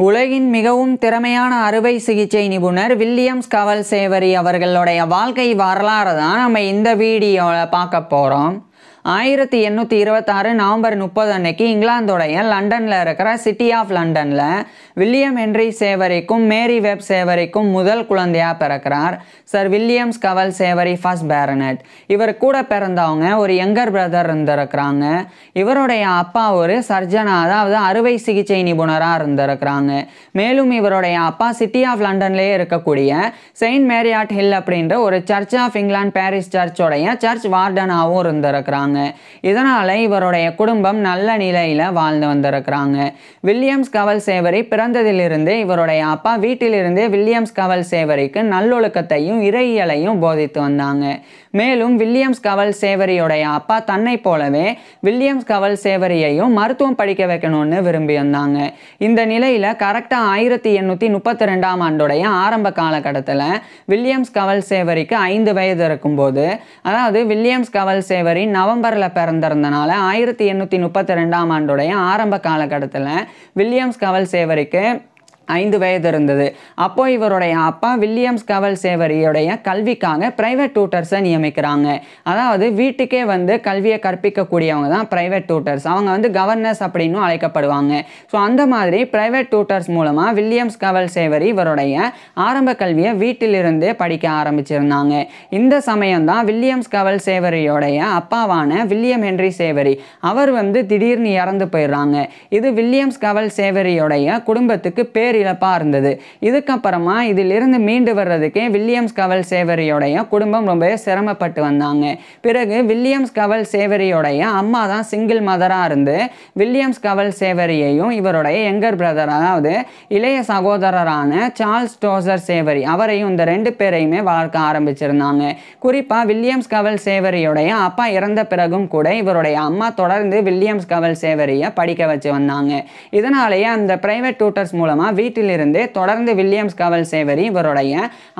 உலகின் மிகவும் திறமையான அறுவை சிகிச்சை நிபுணர் வில்லியம்ஸ் கவல் சேவரி அவர்களுடைய வாழ்க்கை வரலாறு தான் நம்ம இந்த வீடியோவில் பார்க்க போகிறோம் ஆயிரத்தி எண்ணூற்றி இருபத்தாறு நவம்பர் முப்பது அன்னைக்கு இங்கிலாந்தோடைய லண்டனில் இருக்கிற சிட்டி ஆஃப் லண்டனில் வில்லியம் ஹென்ரி சேவரிக்கும் மேரி வெப் சேவரிக்கும் முதல் குழந்தையாக பிறக்கிறார் Sir Williams Scovell Savory first baronet இவர் கூட பிறந்தவங்க ஒரு யங்கர் பிரதர் இருந்திருக்கிறாங்க. இவருடைய அப்பா ஒரு சர்ஜனாக அதாவது அறுவை சிகிச்சை நிபுணராக இருந்திருக்கிறாங்க. மேலும் இவருடைய அப்பா சிட்டி ஆஃப் லண்டன்லேயே இருக்கக்கூடிய செயின்ட் மேரியாட் ஹில் அப்படின்ற ஒரு சர்ச் ஆஃப் இங்கிலாந்து பாரிஸ் சர்ச்சோடைய சர்ச் வார்டனாகவும் இருந்திருக்கிறாங்க. இதனால் இவருடைய குடும்பம் நல்ல நிலையில் வாழ்ந்து வந்திருக்கிறாங்க. வில்லியம்ஸ் கவல் சேவரி பிறந்ததிலிருந்தே இவருடைய அப்பா வீட்டிலிருந்தே வில்லியம்ஸ் கவல் சேவரிக்கு நல்லொழுக்கத்தையும் இறையியலையும் போதித்து வந்தாங்க. மேலும் வில்லியம்ஸ் கவல் சேவரியுடைய அப்பா தன்னை போலவே வில்லியம்ஸ் கவல் சேவரியையும் மருத்துவம் படிக்க வைக்கணும்னு விரும்பி வந்தாங்க. இந்த நிலையில் கரெக்டாக ஆயிரத்தி எண்ணூற்றி முப்பத்தி ரெண்டாம் ஆண்டுடைய ஆரம்ப காலகட்டத்தில் வில்லியம்ஸ் கவல் சேவரிக்கு ஐந்து வயது இருக்கும்போது அதாவது வில்லியம்ஸ் கவல் சேவரி நவம்பரில் பிறந்திருந்தனால ஆயிரத்தி எண்ணூற்றி முப்பத்தி ரெண்டாம் ஆண்டுடைய ஆரம்ப காலகட்டத்தில் வில்லியம்ஸ் கவல் சேவரிக்கு ஐந்து வயது இருந்தது. அப்போ இவருடைய அப்பா வில்லியம்ஸ் கவல் சேவரியுடைய கல்விக்காக பிரைவேட் டூட்டர்ஸை நியமிக்கிறாங்க. அதாவது வீட்டுக்கே வந்து கல்வியை கற்பிக்கக்கூடியவங்க தான் பிரைவேட் டூட்டர்ஸ் அவங்க வந்து கவர்னர்ஸ் அப்படின்னு அழைக்கப்படுவாங்க. ஸோ அந்த மாதிரி பிரைவேட் டூட்டர்ஸ் மூலமாக வில்லியம்ஸ் கவல் சேவரி இவருடைய ஆரம்ப கல்வியை வீட்டிலிருந்தே படிக்க ஆரம்பிச்சிருந்தாங்க. இந்த சமயம் தான் வில்லியம்ஸ் கவல் சேவரியோடைய அப்பாவான வில்லியம் ஹென்ரி சேவரி அவர் வந்து திடீர்னு இறந்து போயிடுறாங்க. இது வில்லியம்ஸ் கவல் சேவரியோடைய குடும்பத்துக்கு பேர் இழப்பாக இருந்தது இதுக்கப்புறமா இதிலிருந்து மீண்டு வர்றதுக்கே வில்லியம்ஸ் கவல் சேவரியோடைய குடும்பம் ரொம்பவே சிரமப்பட்டு வந்தாங்க. பிறகு வில்லியம்ஸ் கவல் சேவரியோடைய அம்மா தான் சிங்கிள் மதராக இருந்து வில்லியம்ஸ் கவல் சேவரியையும் இவருடைய யங்கர் பிரதர் அதாவது இளைய சகோதரரான சார்ல்ஸ் டோசர் சேவரி அவரையும் இந்த ரெண்டு பேரையுமே வளர்க்க ஆரம்பிச்சிருந்தாங்க. குறிப்பாக வில்லியம்ஸ் கவல் சேவரியோடைய அப்பா இறந்த பிறகும் கூட இவருடைய அம்மா தொடர்ந்து வில்லியம்ஸ் கவல் சேவரியை படிக்க வச்சு வந்தாங்க. இதனாலேயே அந்த பிரைவேட் டியூட்டர்ஸ் மூலமாக வீட்டிலிருந்து தொடர்ந்து வில்லியம்ஸ் கவல் சேவரி இவருடைய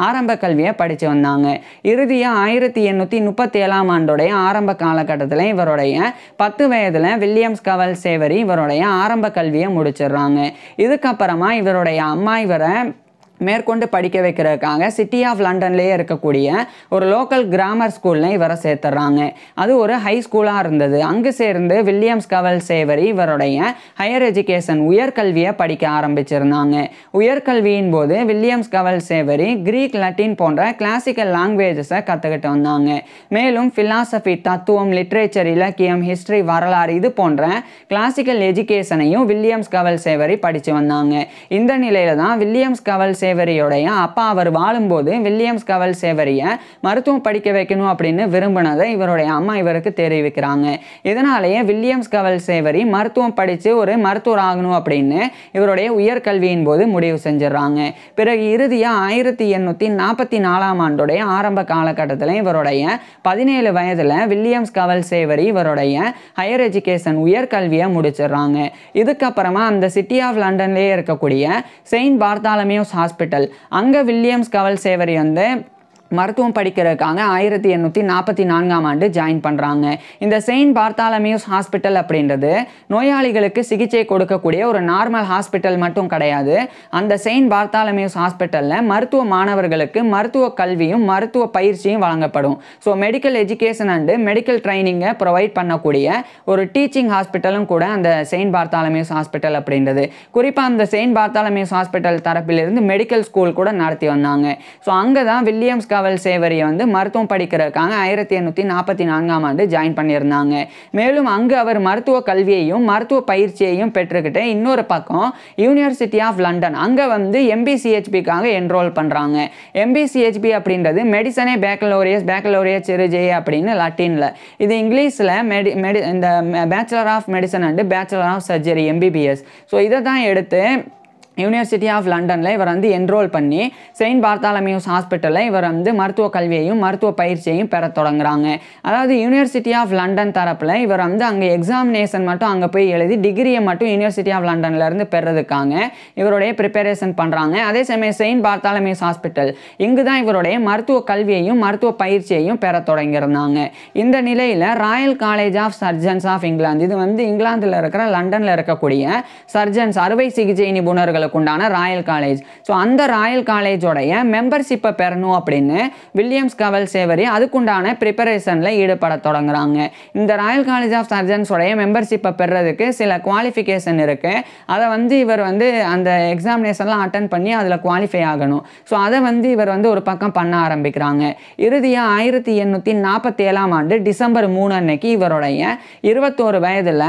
ஆரம்ப கல்வியை படித்து வந்தாங்க. இறுதியாக ஆயிரத்தி எண்ணூற்றி முப்பத்தி ஏழாம் ஆண்டுடைய ஆரம்ப காலகட்டத்தில் இவருடைய பத்து வயதில் வில்லியம்ஸ் கவல் சேவரி இவருடைய ஆரம்ப கல்வியை முடிச்சிடுறாங்க. இதுக்கப்புறமா இவருடைய அம்மா இவரை மேற்கொண்டு படிக்க வைக்கிறதுக்காக சிட்டி ஆஃப் லண்டன்லேயே இருக்கக்கூடிய ஒரு லோக்கல் கிராமர் ஸ்கூலில் இவரை சேர்த்துறாங்க. அது ஒரு ஹை ஸ்கூலாக இருந்தது. அங்கு சேர்ந்து வில்லியம்ஸ் கவல் சேவரி இவருடைய ஹையர் எஜுகேஷன் உயர்கல்வியை படிக்க ஆரம்பிச்சிருந்தாங்க. உயர்கல்வியின் போது வில்லியம்ஸ் கவல் சேவரி கிரீக் லட்டின் போன்ற கிளாசிக்கல் லாங்குவேஜஸை கற்றுக்கிட்டு வந்தாங்க. மேலும் ஃபிலாசபி தத்துவம் லிட்ரேச்சர் இலக்கியம் ஹிஸ்ட்ரி வரலாறு இது போன்ற கிளாசிக்கல் எஜுகேஷனையும் வில்லியம்ஸ் கவல் சேவரி படித்து வந்தாங்க. இந்த நிலையில் தான் வில்லியம்ஸ் கவல் சேவரியோடையும் அப்பா அவர் வாழும்போது வில்லியம்ஸ் கவல் சேவரியை மருத்துவம் படிக்க வைக்கணும் அப்படின்னு விரும்பினதை இவருடைய அம்மா இவருக்கு தெரிவிக்கிறாங்க. இதனாலேயே வில்லியம்ஸ் கவல் சேவரி மருத்துவம் படித்து ஒரு மருத்துவர் ஆகணும் அப்படின்னு இவருடைய உயர்கல்வியின் போது முடிவு செஞ்சிடறாங்க. பிறகு இறுதியாக ஆயிரத்தி எண்ணூற்றி நாற்பத்தி நாலாம் ஆண்டுடைய ஆரம்ப காலகட்டத்தில் இவருடைய பதினேழு வயதில் வில்லியம்ஸ் கவல் சேவரி இவருடைய ஹையர் எஜுகேஷன் உயர்கல்வியை முடிச்சிடுறாங்க. இதுக்கப்புறமா அந்த சிட்டி ஆஃப் லண்டன்லேயே இருக்கக்கூடிய செயின்ட் பார்த்தாலமியோஸ் ஹாஸ்பிட்டல் அங்கே வில்லியம்ஸ் கவல் சேவரி வந்து மருத்துவம் படிக்கிறதுக்காக ஆயிரத்தி எண்ணூற்றி நாற்பத்தி நான்காம் ஆண்டு ஜாயின் பண்ணுறாங்க இந்த செயின்ட் பார்த்தாலமியூஸ் ஹாஸ்பிட்டல் அப்படின்றது நோயாளிகளுக்கு சிகிச்சை கொடுக்கக்கூடிய ஒரு நார்மல் ஹாஸ்பிட்டல் மட்டும் கிடையாது. அந்த செயின்ட் பார்த்தாலமியூஸ் ஹாஸ்பிட்டலில் மருத்துவ மாணவர்களுக்கு மருத்துவ கல்வியும் மருத்துவ பயிற்சியும் வழங்கப்படும். So medical education and medical ட்ரைனிங்கை provide பண்ணக்கூடிய ஒரு டீச்சிங் ஹாஸ்பிட்டலும் கூட அந்த செயின்ட் பார்த்தாலமியூஸ் ஹாஸ்பிட்டல் அப்படின்றது. குறிப்பாக அந்த செயின்ட் பார்த்தாலமியூஸ் ஹாஸ்பிட்டல் தரப்பிலிருந்து மெடிக்கல் ஸ்கூல் கூட நடத்தி வந்தாங்க. ஸோ அங்கே தான் வில்லியம்ஸ் கவல் சேவரியை வந்து மருத்துவம் படிக்கிறதுக்காக ஆயிரத்தி எண்ணூற்றி நாற்பத்தி நான்காம் ஆண்டு ஜாயின் பண்ணியிருந்தாங்க. மேலும் அங்கு அவர் மருத்துவ கல்வியையும் மருத்துவ பயிற்சியையும் பெற்றுக்கிட்டு இன்னொரு பக்கம் யூனிவர்சிட்டி ஆஃப் லண்டன் அங்கே வந்து எம்பிசிஹெச்பிக்காக என்ரோல் பண்ணுறாங்க எம்பிசிஹெச்பி அப்படின்றது மெடிசனே பேக்கலோரியஸ் பேக்கலோரியஸ் சிறுஜே அப்படின்னு லட்டினில் இது இங்கிலீஷில் மெடி மெடி இந்த bachelor of medicine and bachelor of surgery MBBS so இதை தான் எடுத்து யூனிவர்சிட்டி ஆஃப் லண்டனில் இவர் வந்து என்ரோல் பண்ணி செயின்ட் பார்த்தாலமியூஸ் ஹாஸ்பிட்டலில் இவர் வந்து மருத்துவ கல்வியையும் மருத்துவ பயிற்சியையும் பெற தொடங்குறாங்க. அதாவது யூனிவர்சிட்டி ஆஃப் லண்டன் தரப்பில் இவர் வந்து அங்கே எக்ஸாமினேஷன் மட்டும் அங்கே போய் எழுதி டிகிரியை மட்டும் யூனிவர்சிட்டி ஆஃப் லண்டன்லேருந்து பெறதுக்காங்க. இவருடைய ப்ரிப்பரேஷன் பண்ணுறாங்க அதே சமயம் செயின்ட் பார்த்தாலமியூஸ் ஹாஸ்பிட்டல் இங்கு தான் இவருடைய மருத்துவ கல்வியையும் மருத்துவ பயிற்சியையும் பெற தொடங்கியிருந்தாங்க. இந்த நிலையில் Royal College of Surgeons of England இது வந்து இங்கிலாந்தில் இருக்கிற லண்டனில் இருக்கக்கூடிய சர்ஜன்ஸ் அறுவை சிகிச்சை நிபுணர்கள் மருத்துவர்களுக்கு உண்டான ராயல் காலேஜ். ஸோ அந்த ராயல் காலேஜோடைய மெம்பர்ஷிப்பை பெறணும் அப்படின்னு வில்லியம்ஸ் கவல் சேவரி அதுக்குண்டான ப்ரிப்பரேஷனில் ஈடுபட தொடங்குறாங்க. இந்த ராயல் காலேஜ் ஆஃப் சர்ஜன்ஸோடைய மெம்பர்ஷிப்பை பெறதுக்கு சில குவாலிஃபிகேஷன் இருக்குது அதை வந்து இவர் வந்து அந்த எக்ஸாமினேஷன்லாம் அட்டன் பண்ணி அதில் குவாலிஃபை ஆகணும். ஸோ அதை வந்து இவர் வந்து ஒரு பக்கம் பண்ண ஆரம்பிக்கிறாங்க. இறுதியாக ஆயிரத்தி எண்ணூற்றி நாற்பத்தி ஏழாம் ஆண்டு டிசம்பர் மூணு அன்னைக்கு இவருடைய இருபத்தோரு வயதில்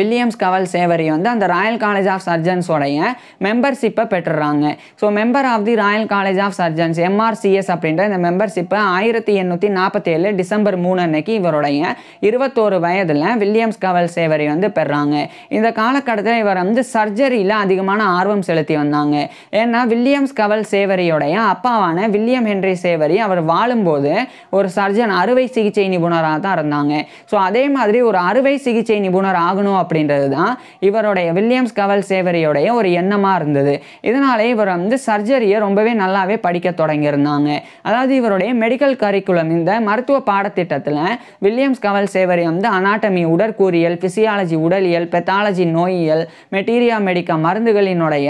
வில்லியம்ஸ் கவல் சேவரி வந்து அந்த ராயல் காலேஜ் ஆஃப் சர்ஜன்ஸோடைய மெம்பர்ஷிப்பை பெற்றுறாங்க. So member of the Royal College of Surgeons MRCS அப்படின்ற இந்த மெம்பர்ஷிப்பை ஆயிரத்தி எண்ணூற்றி நாற்பத்தேழு டிசம்பர் மூணு அன்னைக்கு இவருடைய இருபத்தோரு வயதில் வில்லியம்ஸ் கவல் சேவரி வந்து பெறாங்க. இந்த காலகட்டத்தில் இவர் வந்து சர்ஜரியில் அதிகமான ஆர்வம் செலுத்தி வந்தாங்க. ஏன்னா வில்லியம்ஸ் கவல் சேவரியோடைய அப்பாவான வில்லியம் ஹென்ரி சேவரி அவர் வாழும்போது ஒரு சர்ஜன் அறுவை சிகிச்சை நிபுணராக தான் இருந்தாங்க. ஸோ அதே மாதிரி ஒரு அறுவை சிகிச்சை நிபுணர் ஆகணும் அப்படின்றது தான் இவருடைய வில்லியம்ஸ் கவல் சேவரியோடைய ஒரு எண்ணமாக இருந்தது. இதனாலே இவர் வந்து சர்ஜரியை ரொம்பவே நல்லாவே படிக்க தொடங்கியிருந்தாங்க. அதாவது இவருடைய மெடிக்கல் கரிக்குலம் இந்த மருத்துவ பாடத்திட்டத்தில் வில்லியம்ஸ் கவல் சேவரி வந்து அனாட்டமி உடற்கூறியல் பிசியாலஜி உடலியல் பெத்தாலஜி நோயியல் மெட்டீரியா மெடிக்கா மருந்துகளினுடைய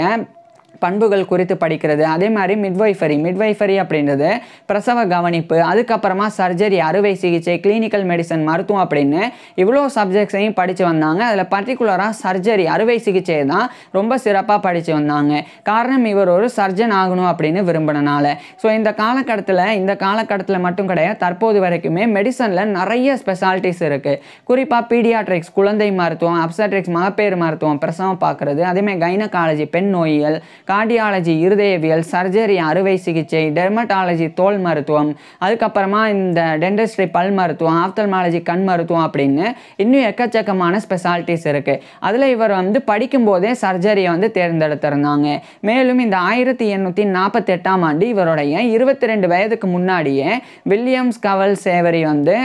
பண்புகள் குறித்து படிக்கிறது. அதே மாதிரி மிட்வைஃபரி மிட்வைஃபரி அப்படின்றது பிரசவ கவனிப்பு அதுக்கப்புறமா சர்ஜரி அறுவை சிகிச்சை கிளினிக்கல் மெடிசன் மருத்துவம் அப்படின்னு இவ்வளோ சப்ஜெக்ட்ஸையும் படித்து வந்தாங்க. அதில் பர்டிகுலராக சர்ஜரி அறுவை சிகிச்சை தான் ரொம்ப சிறப்பாக படித்து வந்தாங்க. காரணம் இவர் ஒரு சர்ஜன் ஆகணும் அப்படின்னு விரும்பினால ஸோ இந்த காலகட்டத்தில் இந்த காலகட்டத்தில் மட்டும் கிடையாது தற்போது வரைக்குமே மெடிசனில் நிறைய ஸ்பெஷாலிட்டிஸ் இருக்குது குறிப்பாக பீடியாட்ரிக்ஸ் குழந்தை மருத்துவம் அப்சட்ரிக்ஸ் மகப்பேறு மருத்துவம் பிரசவம் பார்க்குறது அதேமாதிரி கைனகாலஜி பெண் நோயியல் கார்டியாலஜி இருதயவியல் சர்ஜரி அறுவை சிகிச்சை டெர்மட்டாலஜி தோல் மருத்துவம் அதுக்கப்புறமா இந்த டென்டிஸ்ட்ரி பல் மருத்துவம் ஆப்தல்மாலஜி கண் மருத்துவம் அப்படின்னு இன்னும் எக்கச்சக்கமான ஸ்பெஷாலிட்டிஸ் இருக்குது அதில் இவர் வந்து படிக்கும்போதே சர்ஜரியை வந்து தேர்ந்தெடுத்திருந்தாங்க. மேலும் இந்த ஆயிரத்தி எண்ணூற்றி நாற்பத்தெட்டாம் ஆண்டு இவருடைய இருபத்தி ரெண்டு வயதுக்கு முன்னாடியே வில்லியம்ஸ் கவல் சேவரி வந்து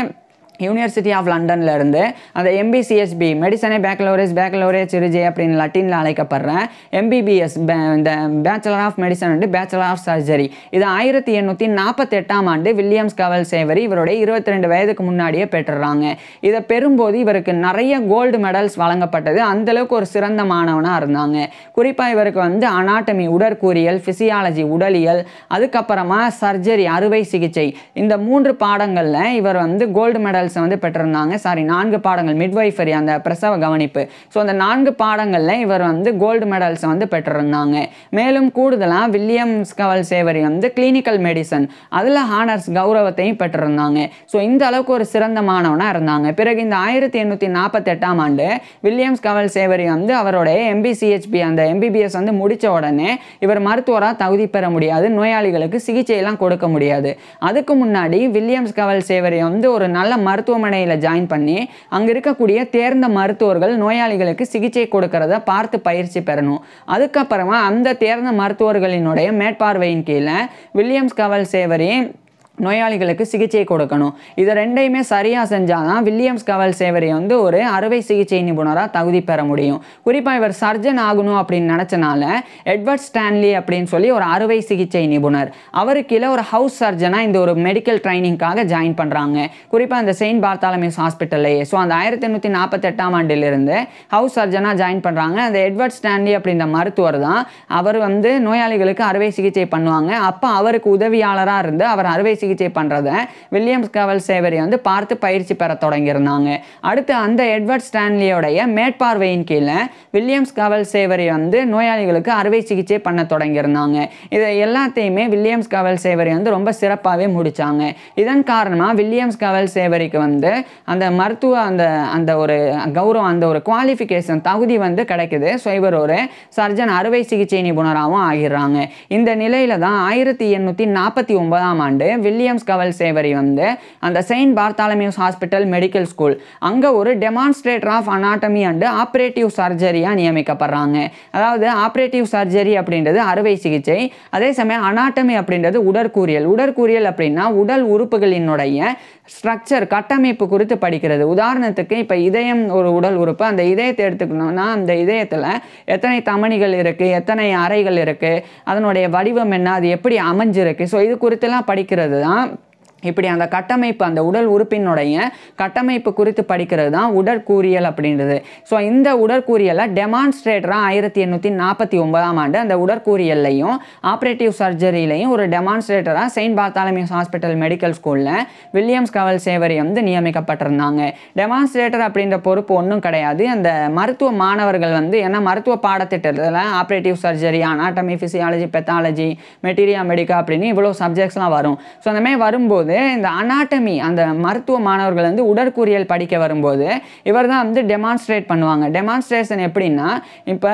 யூனிவர்சிட்டி ஆஃப் லண்டனில் இருந்து அந்த எம்பிசிஎஸ்பி மெடிசனே பேக்கலோரேஸ் பேக்கலோரேஸ் சிறுஜே அப்படின்னு லட்டினில் அழைக்கப்படுற எம்பிபிஎஸ் இந்த பேச்சுலர் ஆஃப் மெடிசன் வந்து பேச்சுலர் ஆஃப் சர்ஜரி இது ஆயிரத்தி எண்ணூற்றி நாற்பத்தெட்டாம் ஆண்டு வில்லியம்ஸ் கவல் சேவரி இவருடைய இருபத்தி ரெண்டு வயதுக்கு முன்னாடியே பெற்றுறாங்க. இதை பெறும்போது இவருக்கு நிறைய கோல்டு மெடல்ஸ் வழங்கப்பட்டது. அந்தளவுக்கு ஒரு சிறந்த மாணவனாக இருந்தாங்க. குறிப்பாக இவருக்கு வந்து அனாட்டமி உடற்கூறியல் ஃபிசியாலஜி உடலியல் அதுக்கப்புறமா சர்ஜரி அறுவை சிகிச்சை. இந்த மூன்று பாடங்களில் இவர் வந்து கோல்டு மெடல்ஸ் வந்து பெற்றிருந்தாங்க. சாரி நான்கு பாடங்கள் மிட்வைஃபரி அந்த பிரசவ கவனிப்பு. ஸோ அந்த நான்கு பாடங்களில் இவர் வந்து கோல்டு மெடல்ஸ் வந்து பெற்றிருந்தாங்க. மேலும் கூடுதலாக வில்லியம்ஸ் கவல் சேவரி வந்து கிளினிக்கல் மெடிசன் அதில் ஹானர்ஸ் கௌரவத்தையும் பெற்றிருந்தாங்க. ஸோ இந்த அளவுக்கு ஒரு சிறந்த மாணவனாக இருந்தாங்க. பிறகு இந்த ஆயிரத்தி எண்ணூற்றி நாற்பத்தெட்டாம் ஆண்டு வில்லியம்ஸ் கவல் சேவரி வந்து அவருடைய எம்பிசிஹெச்பி அந்த எம்பிபிஎஸ் வந்து முடித்த உடனே இவர் மருத்துவராக தகுதி பெற முடியாது நோயாளிகளுக்கு சிகிச்சையெல்லாம் கொடுக்க முடியாது. அதுக்கு முன்னாடி வில்லியம்ஸ் கவல் சேவரி வந்து ஒரு நல்ல மருத்துவமனையில் ஜாயின் பண்ணி அங்கே இருக்கக்கூடிய தேர்ந்த மருத்துவர்கள் நோயாளிகளுக்கு சிகிச்சை கொடுக்கறத பார்த்து பயிற்சி பெறணும். அதுக்கப்புறமா அந்த தேர்ந்த மருத்துவர்களினுடைய மேற்பார்வையின் கீழே வில்லியம்ஸ் கவல் சேவரி நோயாளிகளுக்கு சிகிச்சை கொடுக்கணும். இதை ரெண்டையுமே சரியாக செஞ்சால் தான் வில்லியம்ஸ் கவல் சேவரி வந்து ஒரு அறுவை சிகிச்சை நிபுணராக தகுதி பெற முடியும். குறிப்பாக இவர் சர்ஜன் ஆகணும் அப்படின்னு நினச்சனால எட்வர்ட் ஸ்டான்லி அப்படின்னு சொல்லி ஒரு அறுவை சிகிச்சை நிபுணர். அவருக்கு கீழே ஒரு ஹவுஸ் சர்ஜனாக இந்த ஒரு மெடிக்கல் ட்ரைனிங்காக ஜாயின் பண்ணுறாங்க குறிப்பாக இந்த செயின்ட் பார்த்தாலமிஸ் ஹாஸ்பிட்டல்லையே. ஸோ அந்த ஆயிரத்தி எண்ணூற்றி நாற்பத்தெட்டாம் ஆண்டிலிருந்து ஹவுஸ் சர்ஜனாக ஜாயின் பண்ணுறாங்க அந்த எட்வர்ட் ஸ்டான்லி அப்படின்ற மருத்துவர் தான். அவர் வந்து நோயாளிகளுக்கு அறுவை சிகிச்சை பண்ணுவாங்க. அப்போ அவருக்கு உதவியாளராக இருந்து அவர் அறுவை சிகிச்சை பண்ணுறத வில்லியம்ஸ் கவல் சேவரி வந்து பார்த்து பயிற்சி பெற தொடங்கியிருந்தாங்க. அடுத்து அந்த எட்வர்ட் ஸ்டான்லியோடைய மேற்பார்வையின் கீழே வில்லியம்ஸ் கவல் சேவரி வந்து நோயாளிகளுக்கு அறுவை சிகிச்சை பண்ண தொடங்கியிருந்தாங்க. இதை எல்லாத்தையுமே வில்லியம்ஸ் கவல் சேவரி வந்து ரொம்ப சிறப்பாகவே முடிச்சாங்க. இதன் காரணமாக வில்லியம்ஸ் கவல் சேவரிக்கு வந்து அந்த மருத்துவ அந்த அந்த ஒரு கௌரவம் அந்த ஒரு குவாலிஃபிகேஷன் தகுதி வந்து கிடைக்குது. ஸோ இவர் ஒரு சர்ஜன் அறுவை சிகிச்சை நிபுணராகவும் ஆகிடுறாங்க. இந்த நிலையில தான் ஆயிரத்தி எண்ணூற்றி நாற்பத்தி ஒன்பதாம் ஆண்டு வில்லியம்ஸ் கவல் சேவரி வந்து அந்த Saint Bartholomew's Hospital Medical School. அங்கே ஒரு demonstrator of anatomy and operative சர்ஜரியாக நியமிக்கப்படுறாங்க. அதாவது ஆப்ரேட்டிவ் சர்ஜரி அப்படின்றது அறுவை சிகிச்சை அதே சமயம் அனாட்டமி அப்படின்றது உடற்கூறியல். உடற்கூறியல் அப்படின்னா உடல் உறுப்புகளினுடைய ஸ்ட்ரக்சர் கட்டமைப்பு குறித்து படிக்கிறது. உதாரணத்துக்கு இப்போ இதயம் ஒரு உடல் உறுப்பு அந்த இதயத்தை எடுத்துக்கணும்னா அந்த இதயத்தில் எத்தனை தமணிகள் இருக்குது எத்தனை அறைகள் இருக்குது அதனுடைய வடிவம் என்ன அது எப்படி அமைஞ்சிருக்கு. ஸோ இது குறித்துலாம் படிக்கிறது. தான் இப்படி அந்த கட்டமைப்பு அந்த உடல் உறுப்பினுடைய கட்டமைப்பு குறித்து படிக்கிறது தான் உடற்கூறியல் அப்படின்றது. ஸோ இந்த உடற்கூறியலை டெமான்ஸ்ட்ரேட்டராக ஆயிரத்தி எண்ணூற்றி நாற்பத்தி ஒன்பதாம் ஆண்டு அந்த உடற்கூறியல்லையும் ஆப்ரேட்டிவ் சர்ஜரியிலையும் ஒரு டெமான்ஸ்ட்ரேட்டராக செயின்ட் பார்த்தாலமியூஸ் ஹாஸ்பிட்டல் மெடிக்கல் ஸ்கூலில் வில்லியம்ஸ் கவல் சேவரி வந்து நியமிக்கப்பட்டிருந்தாங்க. டெமான்ஸ்ட்ரேட்டர் அப்படின்ற பொறுப்பு ஒன்றும் கிடையாது. அந்த மருத்துவ மாணவர்கள் வந்து ஏன்னா மருத்துவ பாடத்திட்டத்தில் operative surgery anatomy physiology pathology materia medica அப்படின்னு இவ்வளோ சப்ஜெக்ட்ஸ்லாம் வரும். ஸோ அந்தமாதிரி வரும்போது வரும்போது இந்த அனாட்டமி அந்த மருத்துவ மாணவர்கள் வந்து உடற்கூறியல் படிக்க வரும்போது இவர் தான் வந்து டெமான்ஸ்ட்ரேட் பண்ணுவாங்க. டெமான்ஸ்ட்ரேஷன் எப்படின்னா இப்போ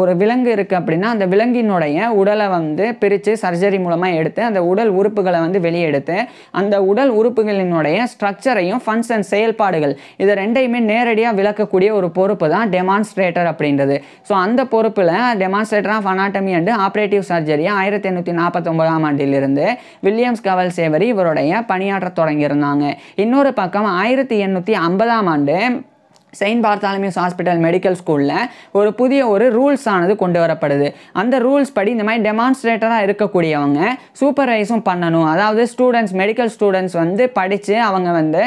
ஒரு விலங்கு இருக்குது அப்படின்னா அந்த விலங்கினுடைய உடலை வந்து பிரித்து சர்ஜரி மூலமாக எடுத்து அந்த உடல் உறுப்புகளை வந்து வெளியெடுத்து அந்த உடல் உறுப்புகளினுடைய ஸ்ட்ரக்சரையும் ஃபங்க்ஷன் செயல்பாடுகள் இதை ரெண்டையுமே நேரடியாக விளக்கக்கூடிய ஒரு பொறுப்பு தான் டெமான்ஸ்ட்ரேட்டர் அப்படின்றது. ஸோ அந்த பொறுப்பில் demonstrator of anatomy and operative surgery ஆயிரத்தி எண்ணூற்றி நாற்பத்தொம்பதாம் ஆண்டிலிருந்து வில்லியம்ஸ் கவல் சேவரி இவருடைய பணியாற்ற தொடங்கியிருந்தாங்க. இன்னொரு பக்கம் ஆயிரத்தி எண்ணூற்றி ஐம்பதாம் ஆண்டு செயின்ட் பார்த்தாலமியூஸ் ஹாஸ்பிட்டல் மெடிக்கல் ஸ்கூலில் ஒரு புதிய ஒரு ரூல்ஸ் ஆனது கொண்டு வரப்படுது. அந்த ரூல்ஸ் படி இந்த மாதிரி டெமான்ஸ்ட்ரேட்டராக இருக்கக்கூடியவங்க சூப்பர்வைஸும் பண்ணணும். அதாவது ஸ்டூடெண்ட்ஸ் மெடிக்கல் ஸ்டூடெண்ட்ஸ் வந்து படித்து அவங்க வந்து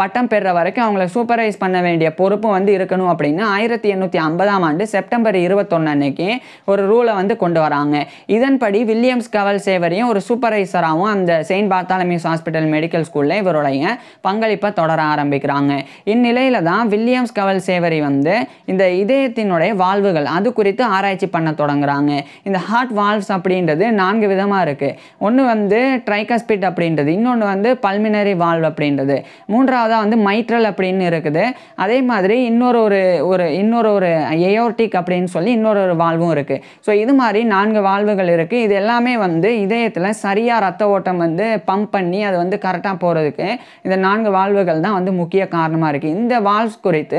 பட்டம் பெறுற வரைக்கும் அவங்கள சூப்பர்வைஸ் பண்ண வேண்டிய பொறுப்பும் வந்து இருக்கணும் அப்படின்னு ஆயிரத்தி எண்ணூற்றி ஐம்பதாம் ஆண்டு செப்டம்பர் இருபத்தொன்று அன்னைக்கு ஒரு ரூலை வந்து கொண்டு வராங்க. இதன்படி வில்லியம்ஸ் கவல் சேவரியும் ஒரு சூப்பர்வைசராகவும் அந்த செயின்ட் பார்த்தாலமியூஸ் ஹாஸ்பிட்டல் மெடிக்கல் ஸ்கூலில் இவருடைய பங்களிப்பை தொடர ஆரம்பிக்கிறாங்க. இந்நிலையில் தான் வில்லியம் வில்லியம்ஸ் கவல் சேவரி வந்து இந்த இதயத்தினுடைய வால்வுகள் அது குறித்து ஆராய்ச்சி பண்ண தொடங்குறாங்க. இந்த ஹார்ட் வால்வ்ஸ் அப்படின்றது நான்கு விதமாக இருக்குது ஒன்று வந்து ட்ரைகஸ்பிட் அப்படின்றது இன்னொன்று வந்து பல்மினரி வால்வ் அப்படின்றது. மூன்றாவதாக வந்து மைட்ரல் அப்படின்னு இருக்குது. அதே மாதிரி இன்னொரு ஒரு ஒரு இன்னொரு ஒரு எயோர்டிக் அப்படின்னு சொல்லி இன்னொரு ஒரு வால்வும் இருக்குது ஸோ இது மாதிரி நான்கு வால்வுகள் இருக்குது இது எல்லாமே வந்து இதயத்தில் சரியாக ரத்த ஓட்டம் வந்து பம்ப் பண்ணி அது வந்து கரெக்டாக போகிறதுக்கு இந்த நான்கு வால்வுகள் தான் வந்து முக்கிய காரணமாக இருக்குது இந்த வால்வ்ஸ் குறித்து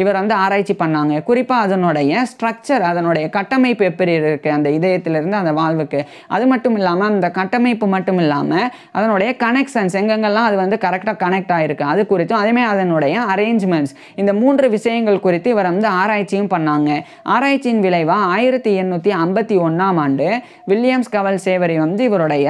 இவர் வந்து ஆராய்ச்சி பண்ணாங்க. குறிப்பாக அதனுடைய ஸ்ட்ரக்சர் அதனுடைய கட்டமைப்பு எப்படி இருக்குது அந்த இதயத்திலிருந்து அந்த வாழ்வுக்கு. அது மட்டும் இல்லாமல் அந்த கட்டமைப்பு மட்டும் இல்லாமல் அதனுடைய கனெக்ஷன்ஸ் எங்கெங்கெல்லாம் அது வந்து கரெக்டாக கனெக்ட் ஆகிருக்கு அது குறித்தும் அதேமாதிரி அதனுடைய அரேஞ்ச்மெண்ட்ஸ் இந்த மூன்று விஷயங்கள் குறித்து இவர் வந்து ஆராய்ச்சியும் பண்ணாங்க. ஆராய்ச்சியின் விளைவாக ஆயிரத்தி எண்ணூற்றி ஐம்பத்தி ஒன்றாம் ஆண்டு வில்லியம்ஸ் கவல் சேவரி வந்து இவருடைய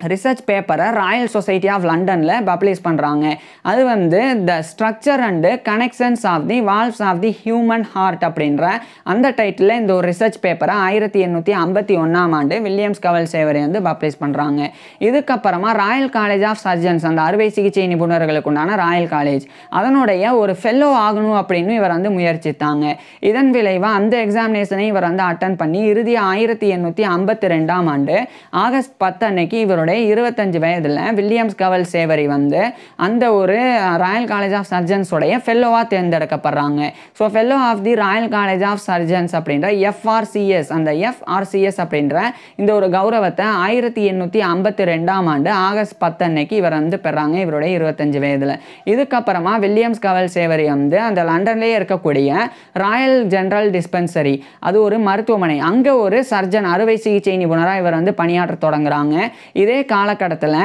ரிசர்ச் பேப்பரை ராயல் சொசைட்டி ஆஃப் லண்டனில் பப்ளிஷ் பண்ணுறாங்க அது வந்து the structure and connections of the valves of the human heart அப்படின்ற அந்த டைட்டில் இந்த ஒரு ரிசர்ச் பேப்பரை ஆயிரத்தி எண்ணூற்றி ஐம்பத்தி ஒன்றாம் ஆண்டு வில்லியம்ஸ் கவல் சேவரி வந்து பப்ளிஷ் பண்ணுறாங்க இதுக்கப்புறமா ராயல் காலேஜ் ஆஃப் சர்ஜன்ஸ் அந்த அறுவை சிகிச்சை நிபுணர்களுக்கு உண்டான ராயல் காலேஜ் அதனுடைய ஒரு ஃபெல்லோ ஆகணும் அப்படின்னு இவர் வந்து முயற்சித்தாங்க. இதன் விளைவாக அந்த எக்ஸாமினேஷனை இவர் வந்து அட்டன் பண்ணி இறுதி ஆயிரத்தி எண்ணூற்றி ஐம்பத்தி ரெண்டாம் ஆண்டு ஆகஸ்ட் பத்து அன்னைக்கு இவருடைய இருபத்தஞ்சு வயதில் வில்லியம்ஸ் கவல் சேவரி வந்து அந்த ஒரு ராயல் காலேஜ் ஆஃப் சர்ஜன்ஸோடைய ஃபெல்லோவாக தேர்ந்தெடுக்கப்படுறாங்க. So fellow of the Royal College of Surgeons அப்படின்ற எஃப்ஆர்சிஎஸ் அந்த எஃப்ஆர்சிஎஸ் அப்படின்ற இந்த ஒரு கௌரவத்தை ஆயிரத்தி எண்ணூற்றி ஐம்பத்தி ரெண்டாம் ஆண்டு ஆகஸ்ட் பத்து அன்னைக்கு இவர் வந்து பெறாங்க இவருடைய இருபத்தஞ்சு வயதில். இதுக்கப்புறமா வில்லியம்ஸ் கவல் சேவரி வந்து அந்த லண்டன்லேயே இருக்கக்கூடிய ராயல் ஜென்ரல் டிஸ்பென்சரி அது ஒரு மருத்துவமனை. அங்கே ஒரு சர்ஜன் அறுவை சிகிச்சை நிபுணராக இவர் வந்து பணியாற்ற தொடங்குறாங்க. இதே காலகட்டத்தில்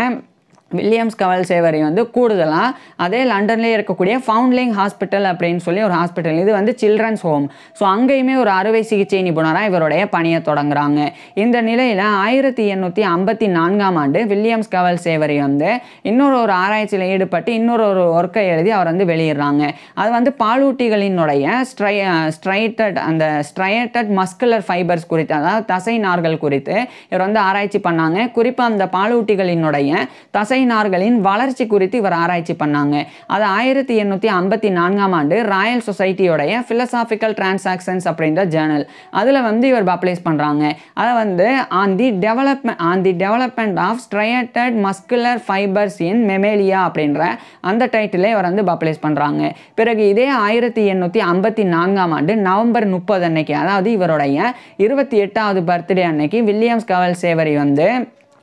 வில்லியம்ஸ் கவல் சேவரி வந்து கூடுதலாக அதே லண்டன்லேயே இருக்கக்கூடிய ஃபவுண்ட்லிங் ஹாஸ்பிட்டல் அப்படின்னு சொல்லி ஒரு ஹாஸ்பிட்டல். இது வந்து சில்ட்ரன்ஸ் ஹோம். ஸோ அங்கேயுமே ஒரு அறுவை சிகிச்சை நிபுணராக இவருடைய பணியை தொடங்குறாங்க. இந்த நிலையில் ஆயிரத்தி எண்ணூற்றி ஐம்பத்தி நான்காம் ஆண்டு வில்லியம்ஸ் கவல் சேவரி வந்து இன்னொரு ஒரு ஆராய்ச்சியில் ஈடுபட்டு இன்னொரு ஒரு ஒர்க்கை எழுதி அவர் வந்து வெளியிடுறாங்க. அது வந்து பாலூட்டிகளினுடைய ஸ்ட்ரை ஸ்ட்ரைட்டட் அந்த ஸ்ட்ரைட்டட் மஸ்குலர் ஃபைபர்ஸ் குறித்து அதாவது தசை நார்கள் குறித்து இவர் வந்து ஆராய்ச்சி பண்ணாங்க. குறிப்பாக அந்த பாலூட்டிகளினுடைய தசை நார்களின் வளர்ச்சி குறித்து இவர் ஆராய்ச்சி பண்ணாங்க. அது ஆயிரத்தி எண்ணூற்றி ஐம்பத்தி நான்காம் ஆண்டு ராயல் சொசைட்டியோடைய philosophical டிரான்சாக்ஷன்ஸ் அப்படின்ற ஜேர்னல் அதில் வந்து இவர் பப்ளிஷ் பண்ணுறாங்க அதை வந்து on the development on the development of striated muscular fibres in mammalia அப்படின்ற அந்த டைட்டிலே இவர் வந்து பப்ளிஷ் பண்ணுறாங்க பிறகு இதே ஆயிரத்தி எண்ணூற்றி ஐம்பத்தி நான்காம் ஆண்டு நவம்பர் முப்பது அன்னைக்கு அதாவது இவருடைய இருபத்தி எட்டாவது பர்த்டே அன்னைக்கு வில்லியம்ஸ் கவல் சேவரி வந்து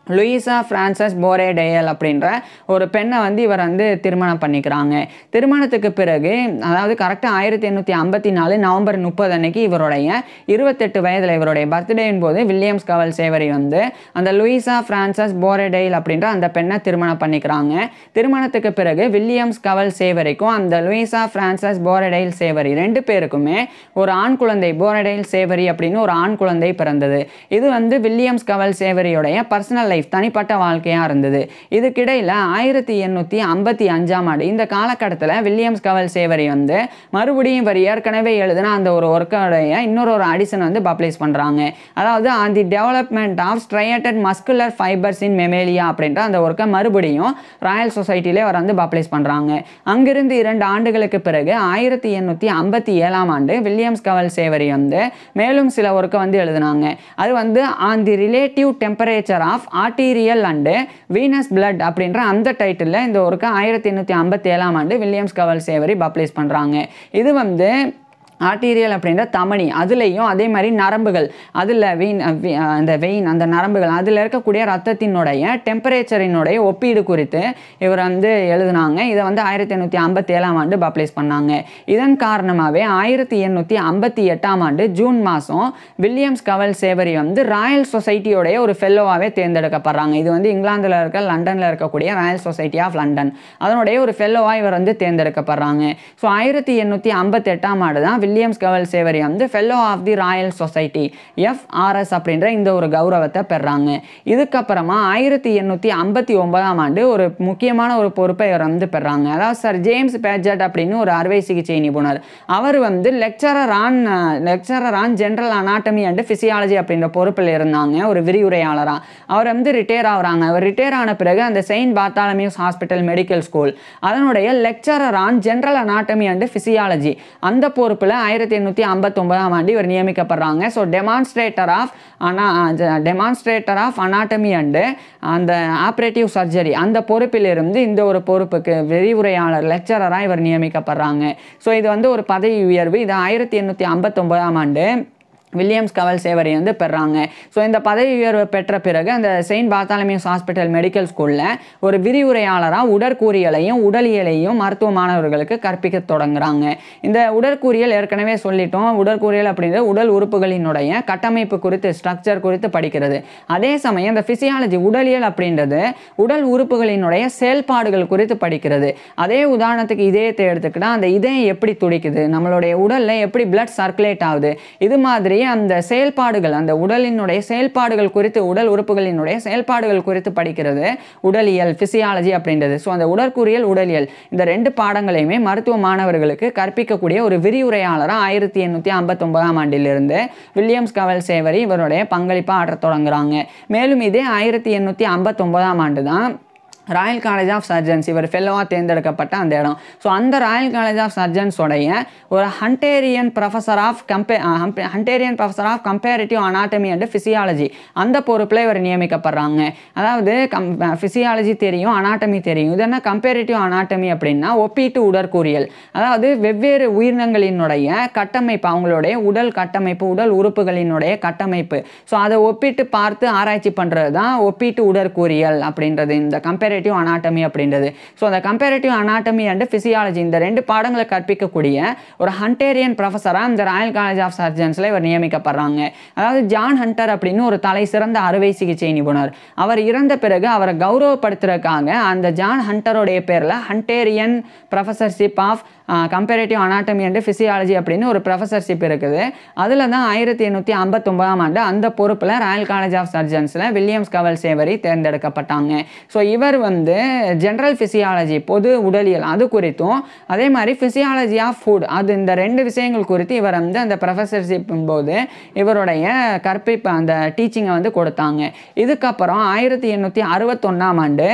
லூயிசா ஃப்ரான்சஸ் போரே டேயல் அப்படின்ற ஒரு பெண்ணை வந்து இவர் வந்து திருமணம் பண்ணிக்கிறாங்க. திருமணத்துக்கு பிறகு அதாவது கரெக்டாக ஆயிரத்தி எண்ணூற்றி ஐம்பத்தி நாலு நவம்பர் முப்பது அன்னைக்கு இவருடைய இருபத்தெட்டு வயதில் இவருடைய பர்த்டேயின் போது வில்லியம்ஸ் கவல் சேவரி வந்து அந்த லூயிசா ஃப்ரான்சஸ் போரே டேயல் அப்படின்ற அந்த பெண்ணை திருமணம் பண்ணிக்கிறாங்க. திருமணத்துக்கு பிறகு வில்லியம்ஸ் கவல் சேவரிக்கும் அந்த லூயிசா ஃப்ரான்சஸ் போரடைல் சேவரி ரெண்டு பேருக்குமே ஒரு ஆண் குழந்தை போரடைல் சேவரி அப்படின்னு ஒரு ஆண் குழந்தை பிறந்தது. இது வந்து வில்லியம்ஸ் கவல் சேவரியுடைய பர்சனல் லைஃப் தனிப்பட்ட வாழ்க்கையாக இருந்தது. இதுக்கிடையில் ஆயிரத்தி எண்ணூற்றி ஐம்பத்தி அஞ்சாம் ஆண்டு இந்த காலகட்டத்தில் வில்லியம்ஸ் கவல் சேவரி வந்து மறுபடியும் இவர் ஏற்கனவே எழுதின அந்த ஒரு ஒர்க்கோடைய இன்னொரு ஒரு அடிஷன் வந்து பப்ளிஷ் பண்ணுறாங்க அதாவது on the development of striated muscular fibres in mammalia அப்படின்ற அந்த ஒர்க்கை மறுபடியும் ராயல் சொசைட்டிலே அவர் வந்து பப்ளிஷ் பண்ணுறாங்க அங்கிருந்து இரண்டு ஆண்டுகளுக்கு பிறகு ஆயிரத்தி எண்ணூற்றி ஐம்பத்தி ஏழாம் ஆண்டு வில்லியம்ஸ் கவல் சேவரி வந்து மேலும் சில ஒர்க்கை வந்து எழுதினாங்க. அது வந்து on the relative temperature of arterial and venous blood அப்படின்ற அந்த டைட்டிலில் இந்த ஒர்க்கை ஆயிரத்தி எண்ணூற்றி ஐம்பத்தி ஏழாம் ஆண்டு வில்லியம்ஸ் கவல் சேவரி பப்ளிஷ் பண்ணுறாங்க இது வந்து ஆர்டீரியல் அப்படின்ற தமனி அதுலேயும் அதே மாதிரி நரம்புகள் அதில் வெயின் அந்த வெயின் அந்த நரம்புகள் அதில் இருக்கக்கூடிய ரத்தத்தினுடைய டெம்பரேச்சரினுடைய ஒப்பீடு குறித்து இவர் வந்து எழுதினாங்க. இதை வந்து ஆயிரத்தி எண்ணூற்றி ஐம்பத்தி ஏழாம் ஆண்டு பப்ளிஷ் பண்ணாங்க. இதன் காரணமாகவே ஆயிரத்தி எண்ணூற்றி ஐம்பத்தி எட்டாம் ஆண்டு ஜூன் மாதம் வில்லியம்ஸ் கவல் சேவரி வந்து ராயல் சொசைட்டியோடைய ஒரு ஃபெல்லோவாகவே தேர்ந்தெடுக்கப்படுறாங்க. இது வந்து இங்கிலாந்தில் இருக்க லண்டனில் இருக்கக்கூடிய ராயல் சொசைட்டி ஆஃப் லண்டன். அதனுடைய ஒரு ஃபெல்லோவாக இவர் வந்து தேர்ந்தெடுக்கப்படுறாங்க. ஸோ ஆயிரத்தி எண்ணூற்றி ஐம்பத்தெட்டாம் ஆண்டு தான் வில்லியம்ஸ் கவல் சேவரி வந்து fellow of the Royal Society FRS அப்படின்ற இந்த ஒரு கௌரவத்தை பெறாங்க. இதுக்கப்புறமா ஆயிரத்தி எண்ணூற்றி ஐம்பத்தி ஒன்பதாம் ஆண்டு ஒரு முக்கியமான ஒரு பொறுப்பை இவர் வந்து பெறாங்க. அதாவது சார் ஜேம்ஸ் பேஜட் அப்படின்னு ஒரு அறுவை சிகிச்சை நிபுணர். அவர் வந்து lecturer on lecturer on general anatomy and physiology அப்படின்ற பொறுப்பில் இருந்தாங்க. ஒரு விரிவுரையாளராக அவர் வந்து ரிட்டையர் ஆகிறாங்க. அவர் ரிட்டையர் ஆன பிறகு அந்த Saint Bartholomew's Hospital Medical School அதனுடைய lecturer on general anatomy and physiology அந்த பொறுப்பில் ஆயிரத்தி எண்ணூற்றி ஐம்பத்தொம்பதாம் ஆண்டு இவர் நியமிக்கப்படுறாங்க. So demonstrator of ana demonstrator of anatomy and அந்த ஆப்ரேட்டிவ் சர்ஜரி அந்த பொறுப்பிலிருந்து இந்த ஒரு பொறுப்புக்கு விரிவுரையாளர் லெக்சரராக இவர் நியமிக்கப்படுறாங்க. ஸோ இது வந்து ஒரு பதவி உயர்வு. இது ஆயிரத்தி எண்ணூற்றி ஐம்பத்தொம்பதாம் ஆண்டு வில்லியம்ஸ் கவல் சேவரி வந்து பெறாங்க. ஸோ இந்த பதவி உயர்வு பெற்ற பிறகு அந்த செயின்ட் பார்த்தாலமியூஸ் ஹாஸ்பிட்டல் மெடிக்கல் ஸ்கூலில் ஒரு விரிவுரையாளராக உடற்கூறியலையும் உடலியலையும் மருத்துவ மாணவர்களுக்கு கற்பிக்க தொடங்குறாங்க. இந்த உடற்கூறியல் ஏற்கனவே சொல்லிட்டோம். உடற்கூறியல் அப்படின்றது உடல் உறுப்புகளினுடைய கட்டமைப்பு குறித்து ஸ்ட்ரக்சர் குறித்து படிக்கிறது. அதே சமயம் இந்த ஃபிசியாலஜி உடலியல் அப்படின்றது உடல் உறுப்புகளினுடைய செயல்பாடுகள் குறித்து படிக்கிறது. அதே உதாரணத்துக்கு இதயத்தை எடுத்துக்கிட்டால் அந்த இதயம் எப்படி துடிக்குது நம்மளுடைய உடலில் எப்படி பிளட் சர்க்குலேட் ஆகுது இது மாதிரி அந்த செயல்பாடுகள் அந்த உடலினுடைய செயல்பாடுகள் குறித்து உடல் உறுப்புகளினுடைய செயல்பாடுகள் குறித்து படிக்கிறது. உடலியல் ஃபிசியாலஜி அப்படின்றது. ஸோ அந்த உடற்கூறியல் உடலியல் இந்த ரெண்டு பாடங்களையுமே மருத்துவ மாணவர்களுக்கு கற்பிக்கக்கூடிய ஒரு விரிவுரையாளராக ஆயிரத்தி எண்ணூற்றி ஐம்பத்தொன்பதாம் ஆண்டிலிருந்து வில்லியம்ஸ் கவல் சேவரி இவருடைய பங்களிப்பாக ஆடத் தொடங்குறாங்க. மேலும் இதே ஆயிரத்தி எண்ணூற்றி ஐம்பத்தொன்பதாம் ஆண்டு தான் ராயல் காலேஜ் ஆஃப் சர்ஜன்ஸ் இவர் ஃபெல்லோவாக தேர்ந்தெடுக்கப்பட்ட அந்த இடம். ஸோ அந்த ராயல் காலேஜ் ஆஃப் சர்ஜன்ஸோடைய ஒரு Hunterian professor of compa Hunterian professor of comparative anatomy and physiology அந்த பொறுப்பில் இவர் நியமிக்கப்படுறாங்க. அதாவது கம் ஃபிசியாலஜி தெரியும் அனாட்டமி தெரியும். இது என்ன கம்பேரிட்டிவ் அனாட்டமி அப்படின்னா ஒப்பீட்டு உடற்கூறியல். அதாவது வெவ்வேறு உயிரினங்களினுடைய கட்டமைப்பு அவங்களுடைய உடல் கட்டமைப்பு உடல் உறுப்புகளினுடைய கட்டமைப்பு. ஸோ அதை ஒப்பிட்டு பார்த்து ஆராய்ச்சி பண்ணுறது தான் ஒப்பீட்டு உடற்கூறியல் அப்படின்றது இந்த கம்பேரேட்டிவ் அனாட்டமி அப்படின்றது. ஸோ அந்த கம்பேரேட்டிவ் அனாட்டமி அண்ட் ஃபிசியாலஜி இந்த ரெண்டு பாடங்களை கற்பிக்கக்கூடிய ஒரு ஹண்டேரியன் ப்ரொஃபஸராக இந்த ராயல் காலேஜ் ஆஃப் சர்ஜன்ஸில் இவர் நியமிக்கப்படுறாங்க. அதாவது ஜான் ஹண்டர் அப்படின்னு ஒரு தலை சிறந்த அறுவை சிகிச்சை நிபுணர். அவர் இறந்த பிறகு அவரை கௌரவப்படுத்துறதுக்காக அந்த ஜான் ஹண்டருடைய பேரில் Hunterian professorship of comparative anatomy and physiology அப்படின்னு ஒரு ப்ரொஃபஸர்ஷிப் இருக்குது. அதில் தான் ஆயிரத்தி எண்ணூற்றி ஐம்பத்தொம்பதாம் ஆண்டு அந்த பொறுப்பில் ராயல் காலேஜ் ஆஃப் சர்ஜன்ஸில் வில்லியம்ஸ் கவல் சேவரி தேர்ந்தெடுக்கப்பட்டாங்க. ஸோ இவர் வந்து ஜென்ரல் ஃபிசியாலஜி பொது உடலியல் அது குறித்தும் அதே மாதிரி ஃபிசியாலஜி ஆஃப் ஃபுட் அது இந்த ரெண்டு விஷயங்கள் குறித்து இவர் வந்து அந்த ப்ரொஃபஸர்ஷிப் போது இவருடைய கற்பிப்பு அந்த டீச்சிங்கை வந்து கொடுத்தாங்க. இதுக்கப்புறம் ஆயிரத்தி எண்ணூற்றி அறுபத்தொன்னாம் ஆண்டு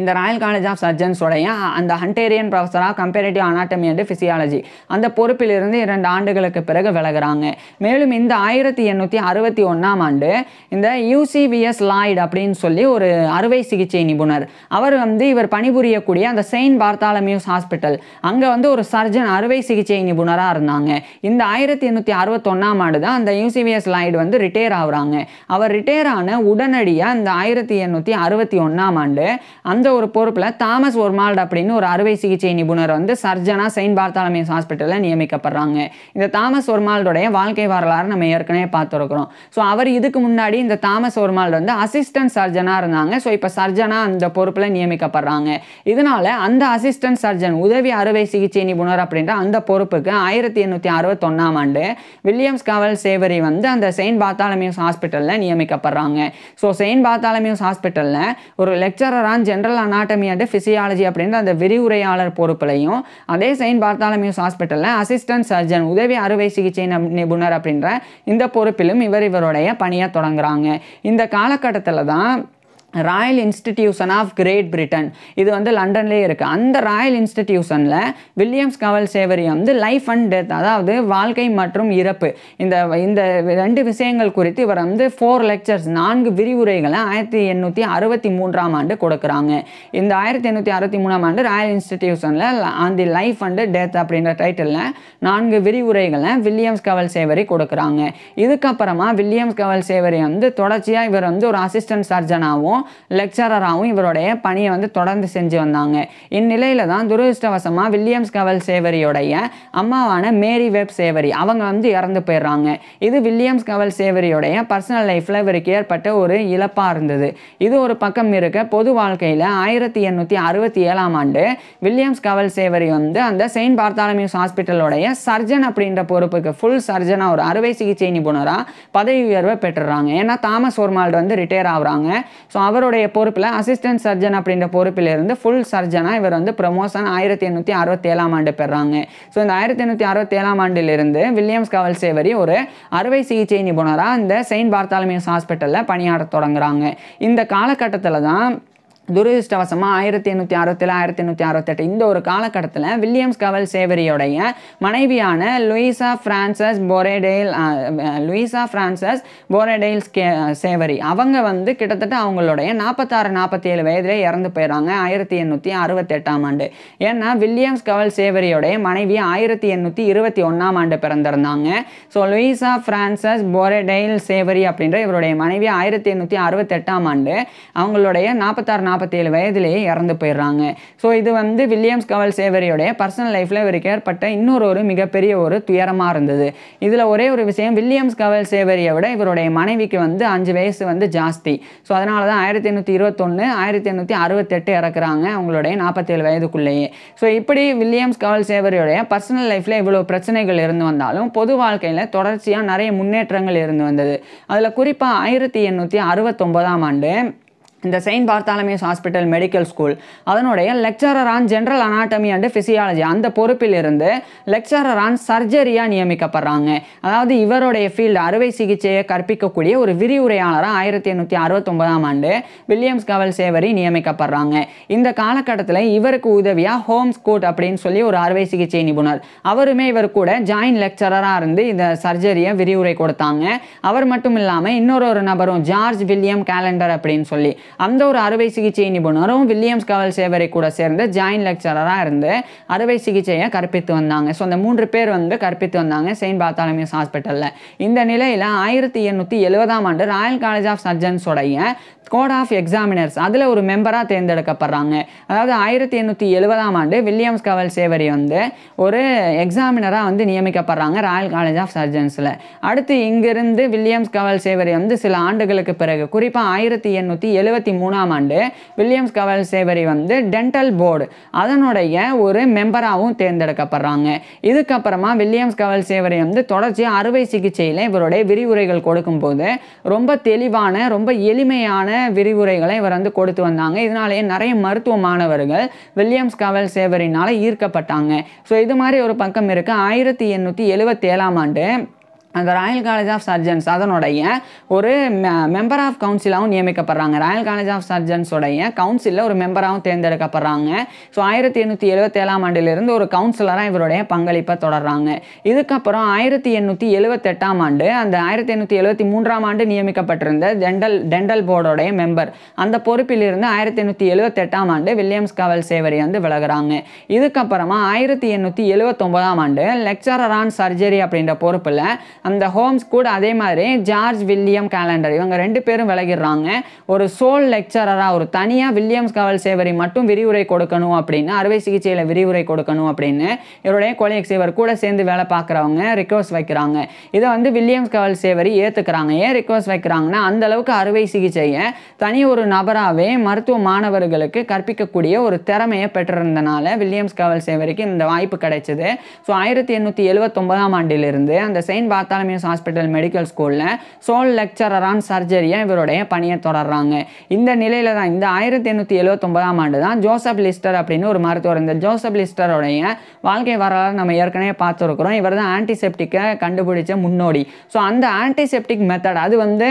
இந்த ராயல் காலேஜ் ஆஃப் சர்ஜன்ஸோடைய அந்த ஹண்டேரியன் ப்ரொஃபஸராக கம்பேரிட்டிவ் அனாட்டமி அண்ட் ஃபிசியாலஜி அந்த பொறுப்பிலிருந்து இரண்டு ஆண்டுகளுக்கு பிறகு விலகுறாங்க. மேலும் இந்த ஆயிரத்தி எண்ணூற்றி அறுபத்தி ஒன்றாம் ஆண்டு இந்த யூசிவிஎஸ் லாய்டு அப்படின்னு சொல்லி ஒரு அறுவை சிகிச்சை நிபுணர். அவர் வந்து இவர் பணிபுரியக்கூடிய அந்த செயின்ட் பார்த்தாலமியூஸ் ஹாஸ்பிட்டல். அங்கே வந்து ஒரு சர்ஜன் அறுவை சிகிச்சை நிபுணராக இருந்தாங்க. இந்த ஆயிரத்தி எண்ணூற்றி அறுபத்தொன்னாம் ஆண்டு தான் அந்த யூசிவிஎஸ் லாய்டு வந்து ரிட்டையர் ஆகுறாங்க அவர் ரிட்டையர் ஆன உடனடியாக இந்த ஆயிரத்தி எண்ணூற்றி அறுபத்தி ஒன்றாம் ஆண்டு அந்த அந்த ஒரு பொறுப்பில் தாமஸ் ஒர்மால்ட் அப்படின்னு ஒரு அறுவை சிகிச்சை நிபுணர் வந்து சர்ஜனா செயின்ட் பார்த்தாலமியஸ் ஹாஸ்பிட்டலில் நியமிக்கப்படுறாங்க. இந்த தாமஸ் ஒர்மால்டோடைய வாழ்க்கை வரலாறு நம்ம ஏற்கனவே பார்த்துருக்குறோம். ஸோ அவர் இதுக்கு முன்னாடி இந்த தாமஸ் ஒர்மால்ட் வந்து அசிஸ்டன்ட் சர்ஜனாக இருந்தாங்க. ஸோ இப்போ சர்ஜனா அந்த பொறுப்பில் நியமிக்கப்படுறாங்க. இதனால் அந்த அசிஸ்டன்ட் சர்ஜன் உதவி அறுவை சிகிச்சை நிபுணர் அப்படின்ற அந்த பொறுப்புக்கு ஆயிரத்தி எண்ணூற்றி அறுபத்தொன்னாம் ஆண்டு வில்லியம்ஸ் கவல் சேவரி வந்து அந்த செயின்ட் பாத்தாலமியூஸ் ஹாஸ்பிட்டலில் நியமிக்கப்படுறாங்க. ஸோ செயின்ட் பாத்தாலமியூஸ் ஹாஸ்பிட்டலில் ஒரு லெக்சரரான் general general anatomy and physiology அப்படின்ற அந்த விரிவுரையாளர் பொறுப்புலையும் அதே செயின்ட் பார்த்தாலமியூஸ் ஹாஸ்பிட்டலில் அசிஸ்டன்ட் சர்ஜன் உதவி அறுவை சிகிச்சை நிபுணர் அப்படின்ற இந்த பொறுப்பிலும் இவர் இவருடைய பணியை தொடங்குறாங்க. இந்த காலகட்டத்தில் தான் Royal Institution of Great Britain இது வந்து லண்டன்லேயே இருக்குது அந்த ராயல் இன்ஸ்டிடியூஷனில் வில்லியம்ஸ் கவல் சேவரி வந்து லைஃப் அண்ட் டெத் அதாவது வாழ்க்கை மற்றும் இறப்பு. இந்த இந்த ரெண்டு விஷயங்கள் குறித்து இவர் வந்து ஃபோர் லெக்சர்ஸ் நான்கு விரிவுரைகளை ஆயிரத்தி எண்ணூற்றி அறுபத்தி மூன்றாம் ஆண்டு கொடுக்குறாங்க. இந்த ஆயிரத்தி எண்ணூற்றி அறுபத்தி மூணாம் ஆண்டு Royal இன்ஸ்டிடியூஷனில் on the life and death அப்படின்ற டைட்டிலில் நான்கு விரிவுரைகளை வில்லியம்ஸ் கவல் சேவரி கொடுக்குறாங்க. இதுக்கப்புறமா வில்லியம்ஸ் கவல் சேவரி வந்து தொடர்ச்சியாக இவர் வந்து ஒரு அசிஸ்டன்ட் சர்ஜனாகவும் லெக்சரராகவும் இவருடைய பணியை வந்து தொடர்ந்து செஞ்சு வந்தாங்க. இந்நிலையில தான் துரதிருஷ்டவசமாக வில்லியம்ஸ் கவல் சேவரியோடைய அம்மாவான மேரி வெப் சேவரி அவங்க வந்து இறந்து போயிடுறாங்க. இது வில்லியம்ஸ் கவல் சேவரியோடைய பர்சனல் லைஃப்பில் இவருக்கு ஏற்பட்ட ஒரு இழப்பாக இருந்தது. இது ஒரு பக்கம் இருக்க பொது வாழ்க்கையில் ஆயிரத்தி எண்ணூற்றி அறுபத்தி ஏழாம் ஆண்டு வில்லியம்ஸ் கவல் சேவரி வந்து அந்த செயின்ட் பார்த்தாலமியூஸ் ஹாஸ்பிட்டலோடைய சர்ஜன் அப்படின்ற பொறுப்புக்கு ஃபுல் சர்ஜனாக ஒரு அறுவை சிகிச்சை நிபுணராக பதவி உயர்வை பெற்றுறாங்க ஏன்னா தாமஸ் ஒர்மால்டு வந்து ரிட்டையர் ஆகுறாங்க. ஸோ அவருடைய பொறுப்பில் அசிஸ்டன்ட் சர்ஜன் அப்படின்ற பொறுப்பிலிருந்து ஃபுல் சர்ஜனாக இவர் வந்து ப்ரமோஷன் ஆயிரத்தி எண்ணூற்றி அறுபத்தேழாம் ஆண்டு பெறாங்க. ஸோ இந்த ஆயிரத்தி எண்ணூற்றி அறுபத்தேழாம் ஆண்டிலிருந்து வில்லியம்ஸ் கவல் சேவரி ஒரு அறுவை சிகிச்சை நிபுணராக இந்த செயின்ட் பார்த்தாலமியஸ் ஹாஸ்பிட்டலில் பணியாற்றத் தொடங்குறாங்க. இந்த காலகட்டத்தில் தான் துரதிருஷ்டவசமாக ஆயிரத்தி எண்ணூற்றி அறுபத்தேழு ஆயிரத்தி எண்ணூற்றி அறுபத்தெட்டு இந்த ஒரு காலகட்டத்தில் வில்லியம்ஸ் கவல் சேவரியோடைய மனைவியான Louisa Frances Borradaile Louisa Frances K Savory. அவங்க வந்து கிட்டத்தட்ட அவங்களுடைய நாற்பத்தாறு நாற்பத்தேழு வயதிலே இறந்து போயிடுறாங்க ஆயிரத்தி எண்ணூற்றி அறுபத்தெட்டாம் ஆண்டு. ஏன்னா வில்லியம்ஸ் கவல் சேவரியோடைய மனைவி ஆயிரத்தி எண்ணூற்றி இருபத்தி ஒன்றாம் ஆண்டு பிறந்திருந்தாங்க. So Louisa Frances Borradaile Savory அப்படின்ற இவருடைய மனைவி ஆயிரத்தி எண்ணூற்றி அறுபத்தெட்டாம் ஆண்டு அவங்களுடைய நாற்பத்தாறு நாற்பத்தேழு வயதிலேயே இறந்து போயிடுறாங்க. ஸோ இது வந்து வில்லியம்ஸ் கவல் சேவரியோடைய பர்சனல் லைஃப்பில் இவருக்கு ஏற்பட்ட இன்னொரு ஒரு மிகப்பெரிய ஒரு துயரமாக இருந்தது. இதில் ஒரே ஒரு விஷயம் வில்லியம்ஸ் கவல் சேவரியை விட இவருடைய மனைவிக்கு வந்து அஞ்சு வயசு வந்து ஜாஸ்தி. ஸோ அதனால தான் ஆயிரத்தி எண்ணூற்றி இருபத்தொன்று ஆயிரத்தி எண்ணூற்றி அறுபத்தெட்டு இறக்குறாங்க அவங்களுடைய நாற்பத்தேழு வயதுக்குள்ளேயே. ஸோ இப்படி வில்லியம்ஸ் கவல் சேவரியோடைய பர்சனல் லைஃப்பில் இவ்வளோ பிரச்சனைகள் இருந்து வந்தாலும் பொது வாழ்க்கையில் தொடர்ச்சியாக நிறைய முன்னேற்றங்கள் இருந்து வந்தது. அதில் குறிப்பாக ஆயிரத்தி எண்ணூற்றி அறுபத்தொம்போதாம் ஆண்டு இந்த Saint Bartholomew's Hospital Medical School. அதனுடைய lecturer on general anatomy and physiology அந்த பொறுப்பில் இருந்து லெக்சரர் ஆன் சர்ஜரியாக நியமிக்கப்படுறாங்க. அதாவது இவருடைய ஃபீல்டு அறுவை சிகிச்சையை கற்பிக்கக்கூடிய ஒரு விரிவுரையாளராக ஆயிரத்தி எண்ணூற்றி அறுபத்தொன்பதாம் ஆண்டு வில்லியம்ஸ் கவல் சேவரி நியமிக்கப்படுறாங்க. இந்த காலகட்டத்தில் இவருக்கு உதவியாக ஹோம்ஸ் கோட் அப்படின்னு சொல்லி ஒரு அறுவை சிகிச்சை நிபுணர். அவருமே இவர் கூட ஜாயின் லெக்சரராக இருந்து இந்த சர்ஜரியை விரிவுரை கொடுத்தாங்க. அவர் மட்டும் இல்லாமல் இன்னொரு ஒரு நபரும் ஜார்ஜ் வில்லியம் கேலண்டர் அப்படின்னு சொல்லி. அந்த ஒரு அறுவை சிகிச்சை நிபுணரும் வில்லியம்ஸ் கவல் சேவரை கூட சேர்ந்து ஜாயின் லெக்சரராக இருந்து அறுவை சிகிச்சையை கற்பித்து வந்தாங்க. ஸோ அந்த மூன்று பேர் வந்து கற்பித்து வந்தாங்க செயின்ட் பார்த்தாலமியஸ் ஹாஸ்பிட்டலில். இந்த நிலையில் ஆயிரத்தி எண்ணூற்றி எழுபதாம் ஆண்டு ராயல் காலேஜ் ஆஃப் சர்ஜன்ஸோடைய கோட் ஆஃப் எக்ஸாமினர்ஸ் அதில் ஒரு மெம்பராக தேர்ந்தெடுக்கப்படுறாங்க. அதாவது ஆயிரத்தி எண்ணூற்றி எழுபதாம் ஆண்டு வில்லியம்ஸ் கவல் சேவரி வந்து ஒரு எக்ஸாமினராக வந்து நியமிக்கப்படுறாங்க ராயல் காலேஜ் ஆஃப் சர்ஜன்ஸில். அடுத்து இங்கிருந்து வில்லியம்ஸ் கவல் சேவரி வந்து சில ஆண்டுகளுக்கு பிறகு குறிப்பாக ஆயிரத்தி எண்ணூற்றி எழுபத்தி மூணாம் ஆண்டு வில்லியம்ஸ் கவல் சேவரி வந்து டென்டல் போர்டு அதனுடைய ஒரு மெம்பராகவும் தேர்ந்தெடுக்கப்படுறாங்க. இதுக்கப்புறமா வில்லியம்ஸ் கவல் சேவரி வந்து தொடர்ச்சியாக அறுவை சிகிச்சையில் இவருடைய விரிவுரைகள் கொடுக்கும்போது ரொம்ப தெளிவான ரொம்ப எளிமையான விரிவுரைகளை இவர் வந்து கொடுத்து வந்தாங்க. இதனாலேயே நிறைய மருத்துவ மாணவர்கள் வில்லியம்ஸ் கவல் சேவரினால் ஈர்க்கப்பட்டாங்க. ஸோ இது மாதிரி ஒரு பக்கம் இருக்குது ஆயிரத்தி எண்ணூற்றி எழுபத்தி ஏழாம் ஆண்டு அந்த ராயல் காலேஜ் ஆஃப் சர்ஜன்ஸ் அதனுடைய ஒரு மெம்பர் ஆஃப் கவுன்சிலாகவும் நியமிக்கப்படுறாங்க. ராயல் காலேஜ் ஆஃப் சர்ஜன்ஸோடைய கவுன்சிலில் ஒரு மெம்பராகவும் தேர்ந்தெடுக்கப்படுறாங்க. ஸோ ஆயிரத்தி எண்ணூற்றி எழுபத்தேழாம் ஆண்டிலிருந்து ஒரு கவுன்சிலராக இவருடைய பங்களிப்பை தொடர்றாங்க. இதுக்கப்புறம் ஆயிரத்தி எண்ணூற்றி எழுபத்தெட்டாம் ஆண்டு அந்த ஆயிரத்தி எண்ணூற்றி எழுபத்தி மூன்றாம் ஆண்டு நியமிக்கப்பட்டிருந்த டெண்டல் டெண்டல் போர்டோடைய மெம்பர் அந்த பொறுப்பிலிருந்து ஆயிரத்தி எண்ணூற்றி எழுபத்தெட்டாம் ஆண்டு வில்லியம்ஸ் கவல் சேவரி வந்து விலகிறாங்க. இதுக்கப்புறமா ஆயிரத்தி எண்ணூற்றி எழுபத்தொம்போதாம் ஆண்டு லெக்சரர் ஆன் சர்ஜரி அப்படின்ற பொறுப்பில் அந்த ஹோம்ஸ் கூட அதே மாதிரி ஜார்ஜ் வில்லியம் கேலண்டர். இவங்க ரெண்டு பேரும் விலகிடுறாங்க. ஒரு சோல் லெக்சரராக ஒரு தனியாக வில்லியம்ஸ் கவல் சேவரி மட்டும் விரிவுரை கொடுக்கணும் அப்படின்னு அறுவை சிகிச்சையில் விரிவுரை கொடுக்கணும் அப்படின்னு இவருடைய கொலையக் சேவர் கூட சேர்ந்து வேலை பார்க்குறவங்க ரிக்வஸ்ட் வைக்கிறாங்க. இதை வந்து வில்லியம்ஸ் கவல் சேவரி ஏற்றுக்கிறாங்க ஏன் ரிக்வஸ்ட் வைக்கிறாங்கன்னா அந்த அளவுக்கு அறுவை சிகிச்சையை தனி ஒரு நபராகவே மருத்துவ மாணவர்களுக்கு கற்பிக்கக்கூடிய ஒரு திறமையை பெற்றிருந்தனால வில்லியம்ஸ் கவல் சேவரிக்கு இந்த வாய்ப்பு கிடைச்சது. ஸோ ஆயிரத்தி எண்ணூற்றி எழுவத்தொம்பதாம் ஆண்டிலிருந்து அந்த செயின்ட் பார்த்தாலமியஸ் ஹாஸ்பிட்டல் மெடிக்கல் ஸ்கூலில் சோல் லெக்சரர் ஆன் சர்ஜரியாக இவருடைய பணியை தொடர்றாங்க? இந்த நிலையில் தான் இந்த ஆயிரத்தி எண்ணூற்றி எழுபத்தொம்பதாம் ஆண்டு தான் ஜோசப் லிஸ்டர் அப்படின்னு ஒரு மருத்துவர் இந்த ஜோசப் லிஸ்டருடைய வாழ்க்கை வரலாறு நம்ம ஏற்கனவே பார்த்துருக்குறோம். இவர் தான் ஆன்டிசெப்டிக்கை கண்டுபிடிச்ச முன்னோடி. ஸோ அந்த ஆன்டிசெப்டிக் மெத்தட் அது வந்து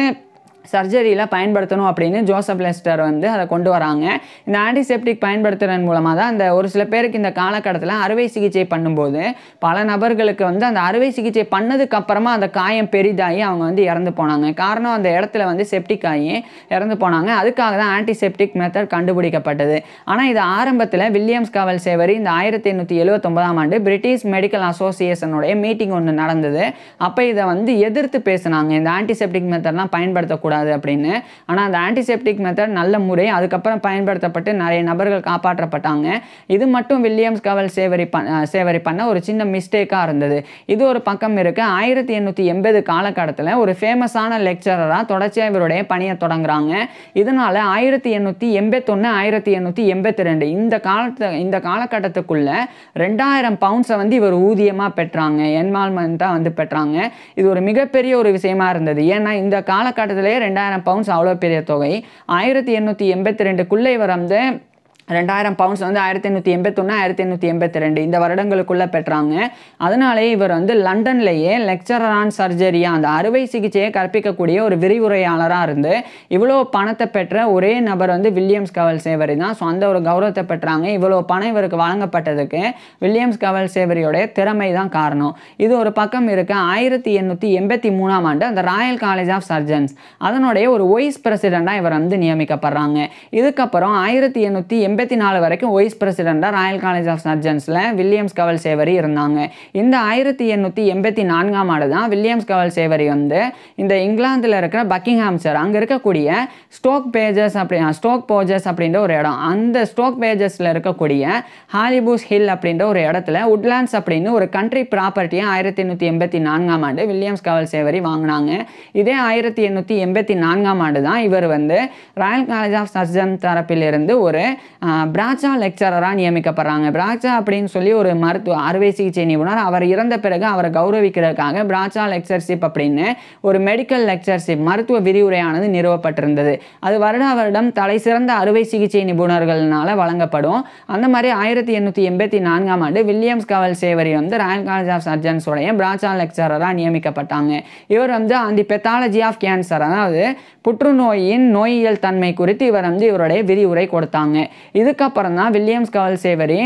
சர்ஜரியில் பயன்படுத்தணும் அப்படின்னு ஜோசப் லெஸ்டர் வந்து அதை கொண்டு வராங்க. இந்த ஆன்டிசெப்டிக் பயன்படுத்துறதன் மூலமாக தான் அந்த ஒரு சில பேருக்கு இந்த காலகட்டத்தில் அறுவை சிகிச்சை பண்ணும்போது பல நபர்களுக்கு வந்து அந்த அறுவை சிகிச்சை பண்ணதுக்கு அப்புறமா அந்த காயம் பெரிதாகி அவங்க வந்து இறந்து போனாங்க. காரணம் அந்த இடத்துல வந்து செப்டிக் ஆகி இறந்து போனாங்க. அதுக்காக தான் ஆன்டிசெப்டிக் மெத்தட் கண்டுபிடிக்கப்பட்டது. ஆனால் இது ஆரம்பத்தில் வில்லியம்ஸ் கவல் சேவரி இந்த ஆயிரத்தி எண்ணூற்றி எழுவத்தொம்பதாம் ஆண்டு பிரிட்டிஷ் மெடிக்கல் அசோசியேஷனுடைய மீட்டிங் ஒன்று நடந்தது. அப்போ இதை வந்து எதிர்த்து பேசினாங்க. இந்த ஆன்டிசெப்டிக் மெத்தட்லாம் பயன்படுத்தக்கூடாது கூடாது அப்படின்னு. ஆனால் அந்த ஆன்டிசெப்டிக் மெத்தட் நல்ல முறை அதுக்கப்புறம் பயன்படுத்தப்பட்டு நிறைய நபர்கள் காப்பாற்றப்பட்டாங்க. இது மட்டும் வில்லியம்ஸ் கவல் சேவரி பண் சேவரி பண்ண ஒரு சின்ன மிஸ்டேக்காக இருந்தது. இது ஒரு பக்கம் இருக்குது ஆயிரத்தி எண்ணூற்றி எண்பது காலகட்டத்தில் ஒரு ஃபேமஸான லெக்சரராக தொடர்ச்சியாக இவருடைய பணியை தொடங்குறாங்க. இதனால் ஆயிரத்தி எண்ணூற்றி எண்பத்தொன்று ஆயிரத்தி எண்ணூற்றி எண்பத்தி ரெண்டு இந்த காலத்து இந்த காலகட்டத்துக்குள்ளே ரெண்டாயிரம் பவுண்ட்ஸை வந்து இவர் ஊதியமாக பெற்றாங்க. என்வால்மெண்ட்டாக வந்து பெற்றாங்க. இது ஒரு மிகப்பெரிய ஒரு விஷயமா இருந்தது. ஏன்னா இந்த காலகட்டத்திலே ரெண்டாயிரம் பவுண்ட்ஸ் அவ்வளோ பெரிய தொகை. ஆயிரத்தி எண்ணூற்றி எண்பத்தி ரெண்டுக்குள்ளே இவர் வந்து ரெண்டாயிரம் பவுண்ட்ஸ் வந்து ஆயிரத்தி எண்ணூற்றி எண்பத்தொன்று ஆயிரத்தி எண்ணூற்றி எண்பத்தி ரெண்டு. இந்த வருடங்களுக்குள்ளே பெற்றாங்க. அதனாலே இவர் வந்து லண்டன்லேயே லெக்சரர் ஆன் சர்ஜரியாக அந்த அறுவை சிகிச்சையை கற்பிக்கக்கூடிய ஒரு விரிவுரையாளராக இருந்து இவ்வளோ பணத்தை பெற்ற ஒரே நபர் வந்து வில்லியம்ஸ் கவல் சேவரி தான். ஸோ அந்த ஒரு கௌரவத்தை பெற்றாங்க. இவ்வளோ பணம் இவருக்கு வழங்கப்பட்டதுக்கு வில்லியம்ஸ் கவல் சேவரியோடைய திறமை தான் காரணம். இது ஒரு பக்கம் இருக்க ஆயிரத்தி எண்ணூற்றி எண்பத்தி மூணாம் ஆண்டு அந்த ராயல் காலேஜ் ஆஃப் சர்ஜன்ஸ் அதனுடைய ஒரு வைஸ் பிரசிடெண்ட்டாக இவர் வந்து நியமிக்கப்படுறாங்க. இதுக்கப்புறம் ஆயிரத்தி எண்ணூற்றி எண்பத்தி நாலு வரைக்கும் வைஸ் பிரசிடெண்ட்டாக ராயல் காலேஜ் ஆஃப் சர்ஜன்ஸில் வில்லியம்ஸ் கவல் சேவரி இருந்தாங்க. இந்த ஆயிரத்தி எண்ணூற்றி எண்பத்தி நான்காம் ஆண்டு தான் வில்லியம்ஸ் கவல் சேவரி வந்து இந்த இங்கிலாந்தில் இருக்கிற பக்கிங்ஹாம்சர் அங்கே இருக்கக்கூடிய ஸ்டோக் பேஜஸ் அப்படி ஸ்டோக் போஜஸ் அப்படின்ற ஒரு இடம். அந்த ஸ்டோக் பேஜஸில் இருக்கக்கூடிய ஹாலிபூஸ் ஹில் அப்படின்ற ஒரு இடத்துல உட்லாண்ட்ஸ் அப்படின்னு ஒரு கண்ட்ரி ப்ராப்பர்ட்டியை ஆயிரத்தி எண்ணூற்றி எண்பத்தி நான்காம் ஆண்டு வில்லியம்ஸ் கவல் சேவரி வாங்கினாங்க. இதே ஆயிரத்தி எண்ணூற்றி எண்பத்தி நான்காம் ஆண்டு தான் இவர் வந்து ராயல் காலேஜ் ஆஃப் சர்ஜன் தரப்பிலிருந்து ஒரு பிராச்சா லெக்சரராக நியமிக்கப்படுறாங்க. பிராச்சா அப்படின்னு சொல்லி ஒரு மருத்துவ அறுவை சிகிச்சை நிபுணர் அவர் இறந்த பிறகு அவரை கௌரவிக்கிறதுக்காக பிராச்சா லெக்சர்ஷிப் அப்படின்னு ஒரு மெடிக்கல் லெக்சர்ஷிப் மருத்துவ விரிவுரையானது நிறுவப்பட்டிருந்தது. அது வருட வருடம் தலை சிறந்த அறுவை சிகிச்சை நிபுணர்கள்னால வழங்கப்படும். அந்த மாதிரி ஆயிரத்தி எண்ணூற்றி எண்பத்தி நான்காம் ஆண்டு வில்லியம்ஸ் கவல் சேவரி வந்து ராயல் காலேஜ் ஆஃப் சர்ஜன்ஸ் உடைய பிராச்சா லெக்சரராக நியமிக்கப்பட்டாங்க. இவர் வந்து தி பெத்தாலஜி ஆஃப் கேன்சர் அதாவது புற்றுநோயின் நோயியல் தன்மை குறித்து இவர் வந்து இவருடைய விரிவுரை கொடுத்தாங்க. இதுக்கப்புறம் தான் வில்லியம்ஸ் கவல் சேவரி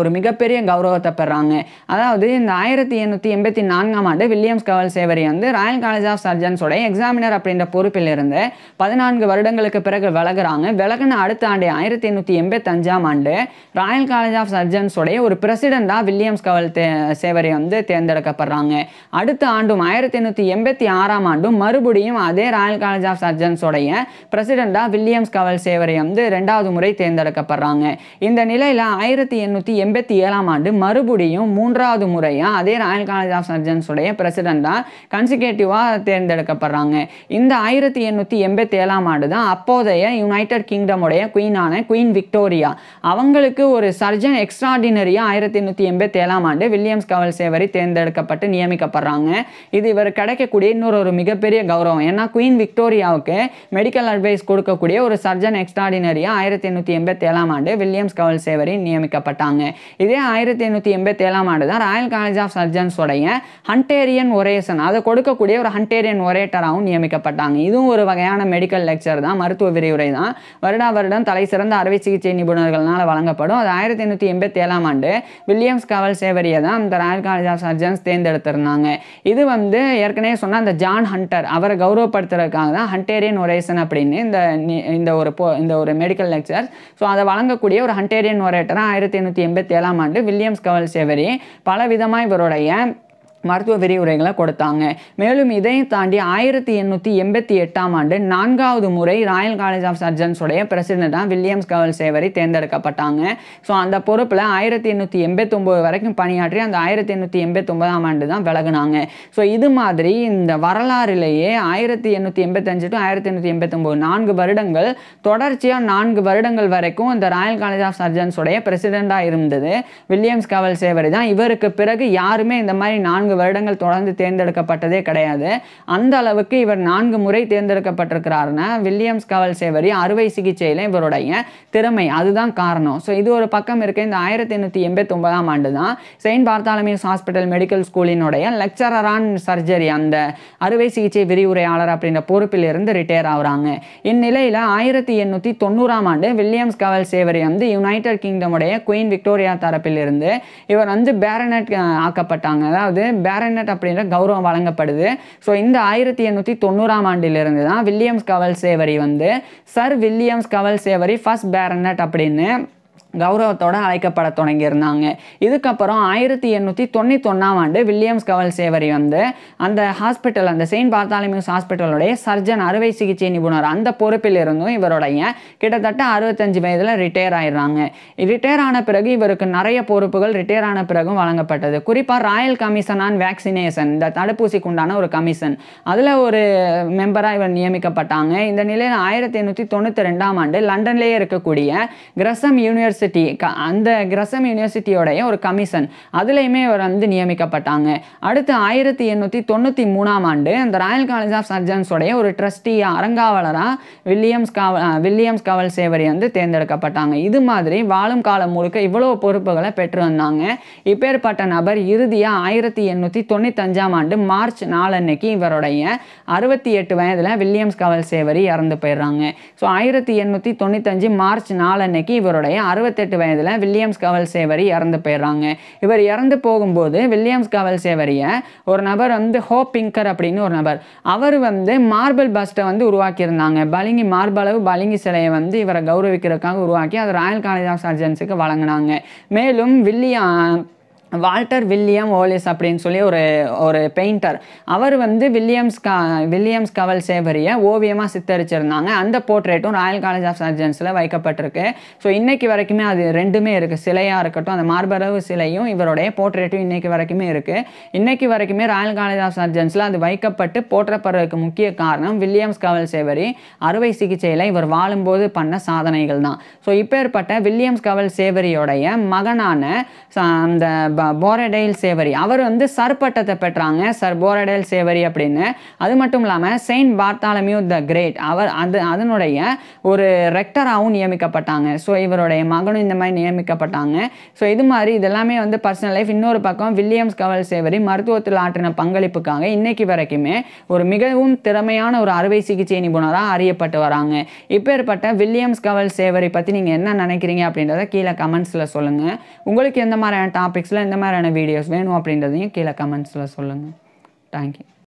ஒரு மிகப்பெரிய கௌரவத்தை பெறாங்க. அதாவது இந்த ஆயிரத்தி எண்ணூற்றி எண்பத்தி நான்காம் ஆண்டு வில்லியம்ஸ் கவல் சேவரி வந்து ராயல் காலேஜ் ஆஃப் சர்ஜன்ஸோட எக்ஸாமினர் அப்படின்ற பொறுப்பில் இருந்து பதினான்கு வருடங்களுக்கு பிறகு விலகுறாங்க. விலகுன அடுத்த ஆண்டு ஆயிரத்தி எண்ணூற்றி எண்பத்தஞ்சாம் ஆண்டு ராயல் காலேஜ் ஆஃப் சர்ஜன்ஸோடைய ஒரு பிரசிடெண்ட்டாக வில்லியம்ஸ் கவல் தே சேவரி வந்து தேர்ந்தெடுக்கப்படுறாங்க. அடுத்த ஆண்டும் ஆயிரத்தி எண்ணூற்றி எண்பத்தி ஆறாம் ஆண்டும் மறுபடியும் அதே ராயல் காலேஜ் ஆஃப் சர்ஜன்ஸோடைய பிரசிடெண்ட்டாக வில்லியம்ஸ் கவல் சேவரி வந்து ரெண்டாவது முறை தேர்ந்தெடுக்கப்படுறாங்க. இந்த நிலையில் ஆயிரத்தி எண்ணூற்றி எண்பத்தி ஏழாம் ஆண்டு மறுபடியும் மூன்றாவது முறையாக அதே ராயல் காலேஜ் ஆஃப் சர்ஜன்ஸுடைய பிரசிடெண்ட்டாக கன்சிகேட்டிவாக தேர்ந்தெடுக்கப்படுறாங்க. இந்த ஆயிரத்தி எண்ணூற்றி எண்பத்தி ஏழாம் ஆண்டு தான் அப்போதைய யுனைடெட் கிங்டமுடைய குயினான குயின் விக்டோரியா அவங்களுக்கு ஒரு சர்ஜன் எக்ஸ்ட்ராடினரியாக ஆயிரத்தி எண்ணூற்றி எண்பத்தி ஏழாம் ஆண்டு வில்லியம்ஸ் கவல் சேவரி தேர்ந்தெடுக்கப்பட்டு நியமிக்கப்படுறாங்க. இது இவர் கிடைக்கக்கூடிய இன்னொரு ஒரு மிகப்பெரிய கௌரவம். ஏன்னா குயின் விக்டோரியாவுக்கு மெடிக்கல் அட்வைஸ் கொடுக்கக்கூடிய ஒரு சர்ஜன் எக்ஸ்ட்ராடினரியாக ஆயிரத்தி எண்ணூற்றி எண்பத்தி ஏழாம் ஆண்டு வில்லியம்ஸ் கவல் சேவரி நியமிக்கப்பட்டாங்க. இதே ஆயிரத்தி எண்ணூற்றி எண்பத்தி ஏழாம் ஆண்டு தான் ராயல் காலேஜ் ஆஃப் சர்ஜன்ஸோடைய ஹண்டேரியன் ஒரேசன் அதை கொடுக்கக்கூடிய ஒரு ஹண்டேரியன் ஒரேட்டராகவும் நியமிக்கப்பட்டாங்க. இதுவும் ஒரு வகையான மெடிக்கல் லெக்சர் தான் மருத்துவ விரிவுரை தான். வருடா வருடம் தலை சிறந்த அறுவை சிகிச்சை நிபுணர்களால் வழங்கப்படும். அது ஆயிரத்தி எண்ணூற்றி எண்பத்தி ஏழாம் ஆண்டு வில்லியம்ஸ் கவல் சேவரியை தான் இந்த ராயல் காலேஜ் ஆஃப் சர்ஜன்ஸ் தேர்ந்தெடுத்திருந்தாங்க. இது வந்து ஏற்கனவே சொன்ன அந்த ஜான் ஹண்டர் அவரை கௌரவப்படுத்துறதுக்காக தான் ஹண்டேரியன் ஒரேசன் அப்படின்னு இந்த இந்த ஒரு போ இந்த ஒரு மெடிக்கல் லெக்சர் ஸோ அதை வழங்கக்கூடிய ஒரு ஹண்டேரியன் ஒரேட்டராக ஆயிரத்தி எண்ணூற்றி எண்பத்தி ஏழாம் ஆண்டு வில்லியம்ஸ் கவல் சேவரி பலவிதமாக இவருடைய மருத்துவ விரிவுரைகளை கொடுத்தாங்க. மேலும் இதையும் தாண்டி ஆயிரத்தி எண்ணூற்றி எண்பத்தி எட்டாம் ஆண்டு நான்காவது முறை ராயல் காலேஜ் ஆஃப் சர்ஜன்ஸுடைய பிரசிடண்டாக வில்லியம்ஸ் கவல் சேவரி தேர்ந்தெடுக்கப்பட்டாங்க. ஸோ அந்த பொறுப்பில் ஆயிரத்தி எண்ணூற்றி எண்பத்தொம்போது வரைக்கும் பணியாற்றி அந்த ஆயிரத்தி எண்ணூற்றி எண்பத்தொம்போதாம் ஆண்டு தான் விலகுனாங்க. ஸோ இது மாதிரி இந்த வரலாறிலேயே ஆயிரத்தி எண்ணூற்றி எண்பத்தஞ்சு டு ஆயிரத்தி எண்ணூற்றி எண்பத்தொம்போது நான்கு வருடங்கள் தொடர்ச்சியாக நான்கு வருடங்கள் வரைக்கும் இந்த ராயல் காலேஜ் ஆஃப் சர்ஜன்ஸுடைய பிரசிடெண்ட்டாக இருந்தது வில்லியம்ஸ் கவல் சேவரி தான். இவருக்கு பிறகு யாருமே இந்த மாதிரி நான்கு வருடங்கள் தொடர்ந்து தேர்ந்தெடுக்கப்பட்டதே கிடையாது. அந்த அளவுக்கு இவர் நான்கு முறை தேர்ந்தெடுக்கப்பட்டிருக்கிறாருன்னா வில்லியம்ஸ் கவல் சேவரி அறுவை சிகிச்சையில் இவருடைய திறமை. அதுதான் காரணம். ஸோ இது ஒரு பக்கம் இருக்க இந்த ஆயிரத்தி எண்ணூற்றி எண்பத்தொன்பதாம் ஆண்டு தான் செயின்ட் பார்த்தாலமியூஸ் ஹாஸ்பிட்டல் மெடிக்கல் ஸ்கூலினுடைய லெக்சரரான் சர்ஜரி அந்த அறுவை சிகிச்சை விரிவுரையாளர் அப்படின்ற பொறுப்பில் இருந்து ரிட்டையர் ஆகுறாங்க. இந்நிலையில் ஆயிரத்தி எண்ணூற்றி தொண்ணூறாம் ஆண்டு வில்லியம்ஸ் கவல் சேவரி வந்து யுனைடெட் கிங்டமுடைய குயின் விக்டோரியா தரப்பில் இருந்து இவர் வந்து பேரனட் ஆக்கப்பட்டாங்க. அதாவது பேரனட் அப்படின்ற கௌரவம் வழங்கப்படுது. ஸோ இந்த ஆயிரத்தி எண்ணூற்றி தொண்ணூறாம் ஆண்டிலிருந்து தான் வில்லியம்ஸ் கவல் சேவரி வந்து Sir Williams Scovell Savory first baronet அப்படின்னு கௌரவத்தோடு அழைக்கப்பட தொடங்கியிருந்தாங்க. இதுக்கப்புறம் ஆயிரத்தி எண்ணூற்றி தொண்ணூத்தொன்னாம் ஆண்டு வில்லியம்ஸ் கவல் சேவரி வந்து அந்த ஹாஸ்பிட்டல் அந்த செயின்ட் பார்த்தாலிமியூஸ் ஹாஸ்பிட்டலுடைய சர்ஜன் அறுவை சிகிச்சை நிபுணர் அந்த பொறுப்பில் இருந்தும் இவருடைய கிட்டத்தட்ட அறுபத்தஞ்சு வயதில் ரிட்டையர் ஆயிடுறாங்க. ரிட்டையர் ஆன பிறகு இவருக்கு நிறைய பொறுப்புகள் ரிட்டையர் ஆன பிறகும் வழங்கப்பட்டது. குறிப்பாக ராயல் கமிஷன் ஆன் வேக்சினேஷன் இந்த தடுப்பூசிக்கு உண்டான ஒரு கமிஷன். அதில் ஒரு மெம்பராக இவர் நியமிக்கப்பட்டாங்க. இந்த நிலையில் ஆயிரத்தி எண்ணூற்றி தொண்ணூற்றி ரெண்டாம் ஆண்டு லண்டன்லேயே இருக்கக்கூடிய கிரசம் யூனிவர்சிட்டி க அந்த கிரசம் யூனிவர்சிட்டியோடைய ஒரு கமிஷன் அதுலேயுமே இவர் வந்து நியமிக்கப்பட்டாங்க. அடுத்து ஆயிரத்தி எண்ணூற்றி தொண்ணூற்றி மூணாம் ஆண்டு அந்த ராயல் காலேஜ் ஆஃப் சர்ஜன்ஸோடைய ஒரு trustee அறங்காவலராக Williams Covell Williams Covell Savory வந்து தேர்ந்தெடுக்கப்பட்டாங்க. இது மாதிரி வாழும் காலம் முழுக்க இவ்வளோ பொறுப்புகளை பெற்று வந்தாங்க. இப்பேற்பட்ட நபர் இறுதியாக ஆயிரத்தி எண்ணூற்றி தொண்ணூத்தஞ்சாம் ஆண்டு மார்ச் நாலன்னைக்கு இவருடைய அறுபத்தி எட்டு வயதில் வில்லியம்ஸ் கவல் சேவரி இறந்து போயிடுறாங்க. ஸோ ஆயிரத்தி எண்ணூற்றி தொண்ணூத்தஞ்சு மார்ச் நாலன்னைக்கு இவருடைய அறுபத்தெட்டு வயதில் வில்லியம்ஸ் கவல் சேவரி இறந்து போயிடுறாங்க. இவர் இறந்து போகும்போது வில்லியம்ஸ் கவல் சேவரியை ஒரு நபர் வந்து ஹோ பிங்கர் அப்படின்னு ஒரு நபர். அவர் வந்து மார்பிள் பஸ்ட்டை வந்து உருவாக்கியிருந்தாங்க. பளிங்கி மார்பளவு பளிங்கி சிலையை வந்து இவரை கௌரவிக்கிறதுக்காக உருவாக்கி அதை ராயல் காலேஜ் ஆஃப் சர்ஜன்ஸுக்கு வழங்கினாங்க. மேலும் வில்லியம் வால்டர் வில்லியம் ஓலிஸ் அப்படின்னு சொல்லி ஒரு ஒரு பெயிண்டர் அவர் வந்து வில்லியம்ஸ் க வில்லியம்ஸ் கவல் சேவரியை ஓவியமாக சித்தரிச்சிருந்தாங்க. அந்த போர்ட்ரேட்டும் ராயல் காலேஜ் ஆஃப் சர்ஜன்ஸில் வைக்கப்பட்டிருக்கு. ஸோ இன்றைக்கி வரைக்குமே அது ரெண்டுமே இருக்குது சிலையாக இருக்கட்டும் அந்த மார்பளவு சிலையும் இவருடைய போர்ட்ரேட்டும் இன்றைக்கி வரைக்குமே இருக்குது இன்றைக்கி வரைக்குமே ராயல் காலேஜ் ஆஃப் சர்ஜன்ஸில் அது வைக்கப்பட்டு போற்றப்படுறதுக்கு முக்கிய காரணம் வில்லியம்ஸ் கவல் சேவரி அறுவை சிகிச்சையில் இவர் வாழும்போது பண்ண சாதனைகள் தான் ஸோ இப்பேற்பட்ட வில்லியம்ஸ் கவல் சேவரியோடைய மகனான ச- அந்த போரடைல் சேவரி. அவர் வந்து சர் பட்டத்தை பெற்றாங்க. சர் போரடைல் சேவரி அப்படின்னு. அது மட்டும் இல்லாமல் செயின்ட் பார்த்தாலமியூ த கிரேட். அவர் அது அதனுடைய ஒரு ரெக்டராகவும் நியமிக்கப்பட்டாங்க. ஸோ இவருடைய மகனும் இந்த மாதிரி நியமிக்கப்பட்டாங்க. ஸோ இது மாதிரி இதெல்லாமே வந்து பர்சனல் லைஃப் இன்னொரு பக்கம் வில்லியம்ஸ் கவல் சேவரி மருத்துவத்தில் ஆற்றின பங்களிப்புக்காக இன்னைக்கு வரைக்குமே ஒரு மிகவும் திறமையான ஒரு அறுவை சிகிச்சை நிபுணராக அறியப்பட்டு வராங்க. இப்பேற்பட்ட வில்லியம்ஸ் கவல் சேவரி பற்றி நீங்கள் என்ன நினைக்கிறீங்க அப்படின்றத கீழே கமெண்ட்ஸில் சொல்லுங்கள் உங்களுக்கு எந்த மாதிரியான டாபிக்ஸில் இந்த மாதிரியான வீடியோஸ் வேணும் அப்படின்றதையும் கீழே கமெண்ட்ஸில் சொல்லுங்கள் தேங்க்யூ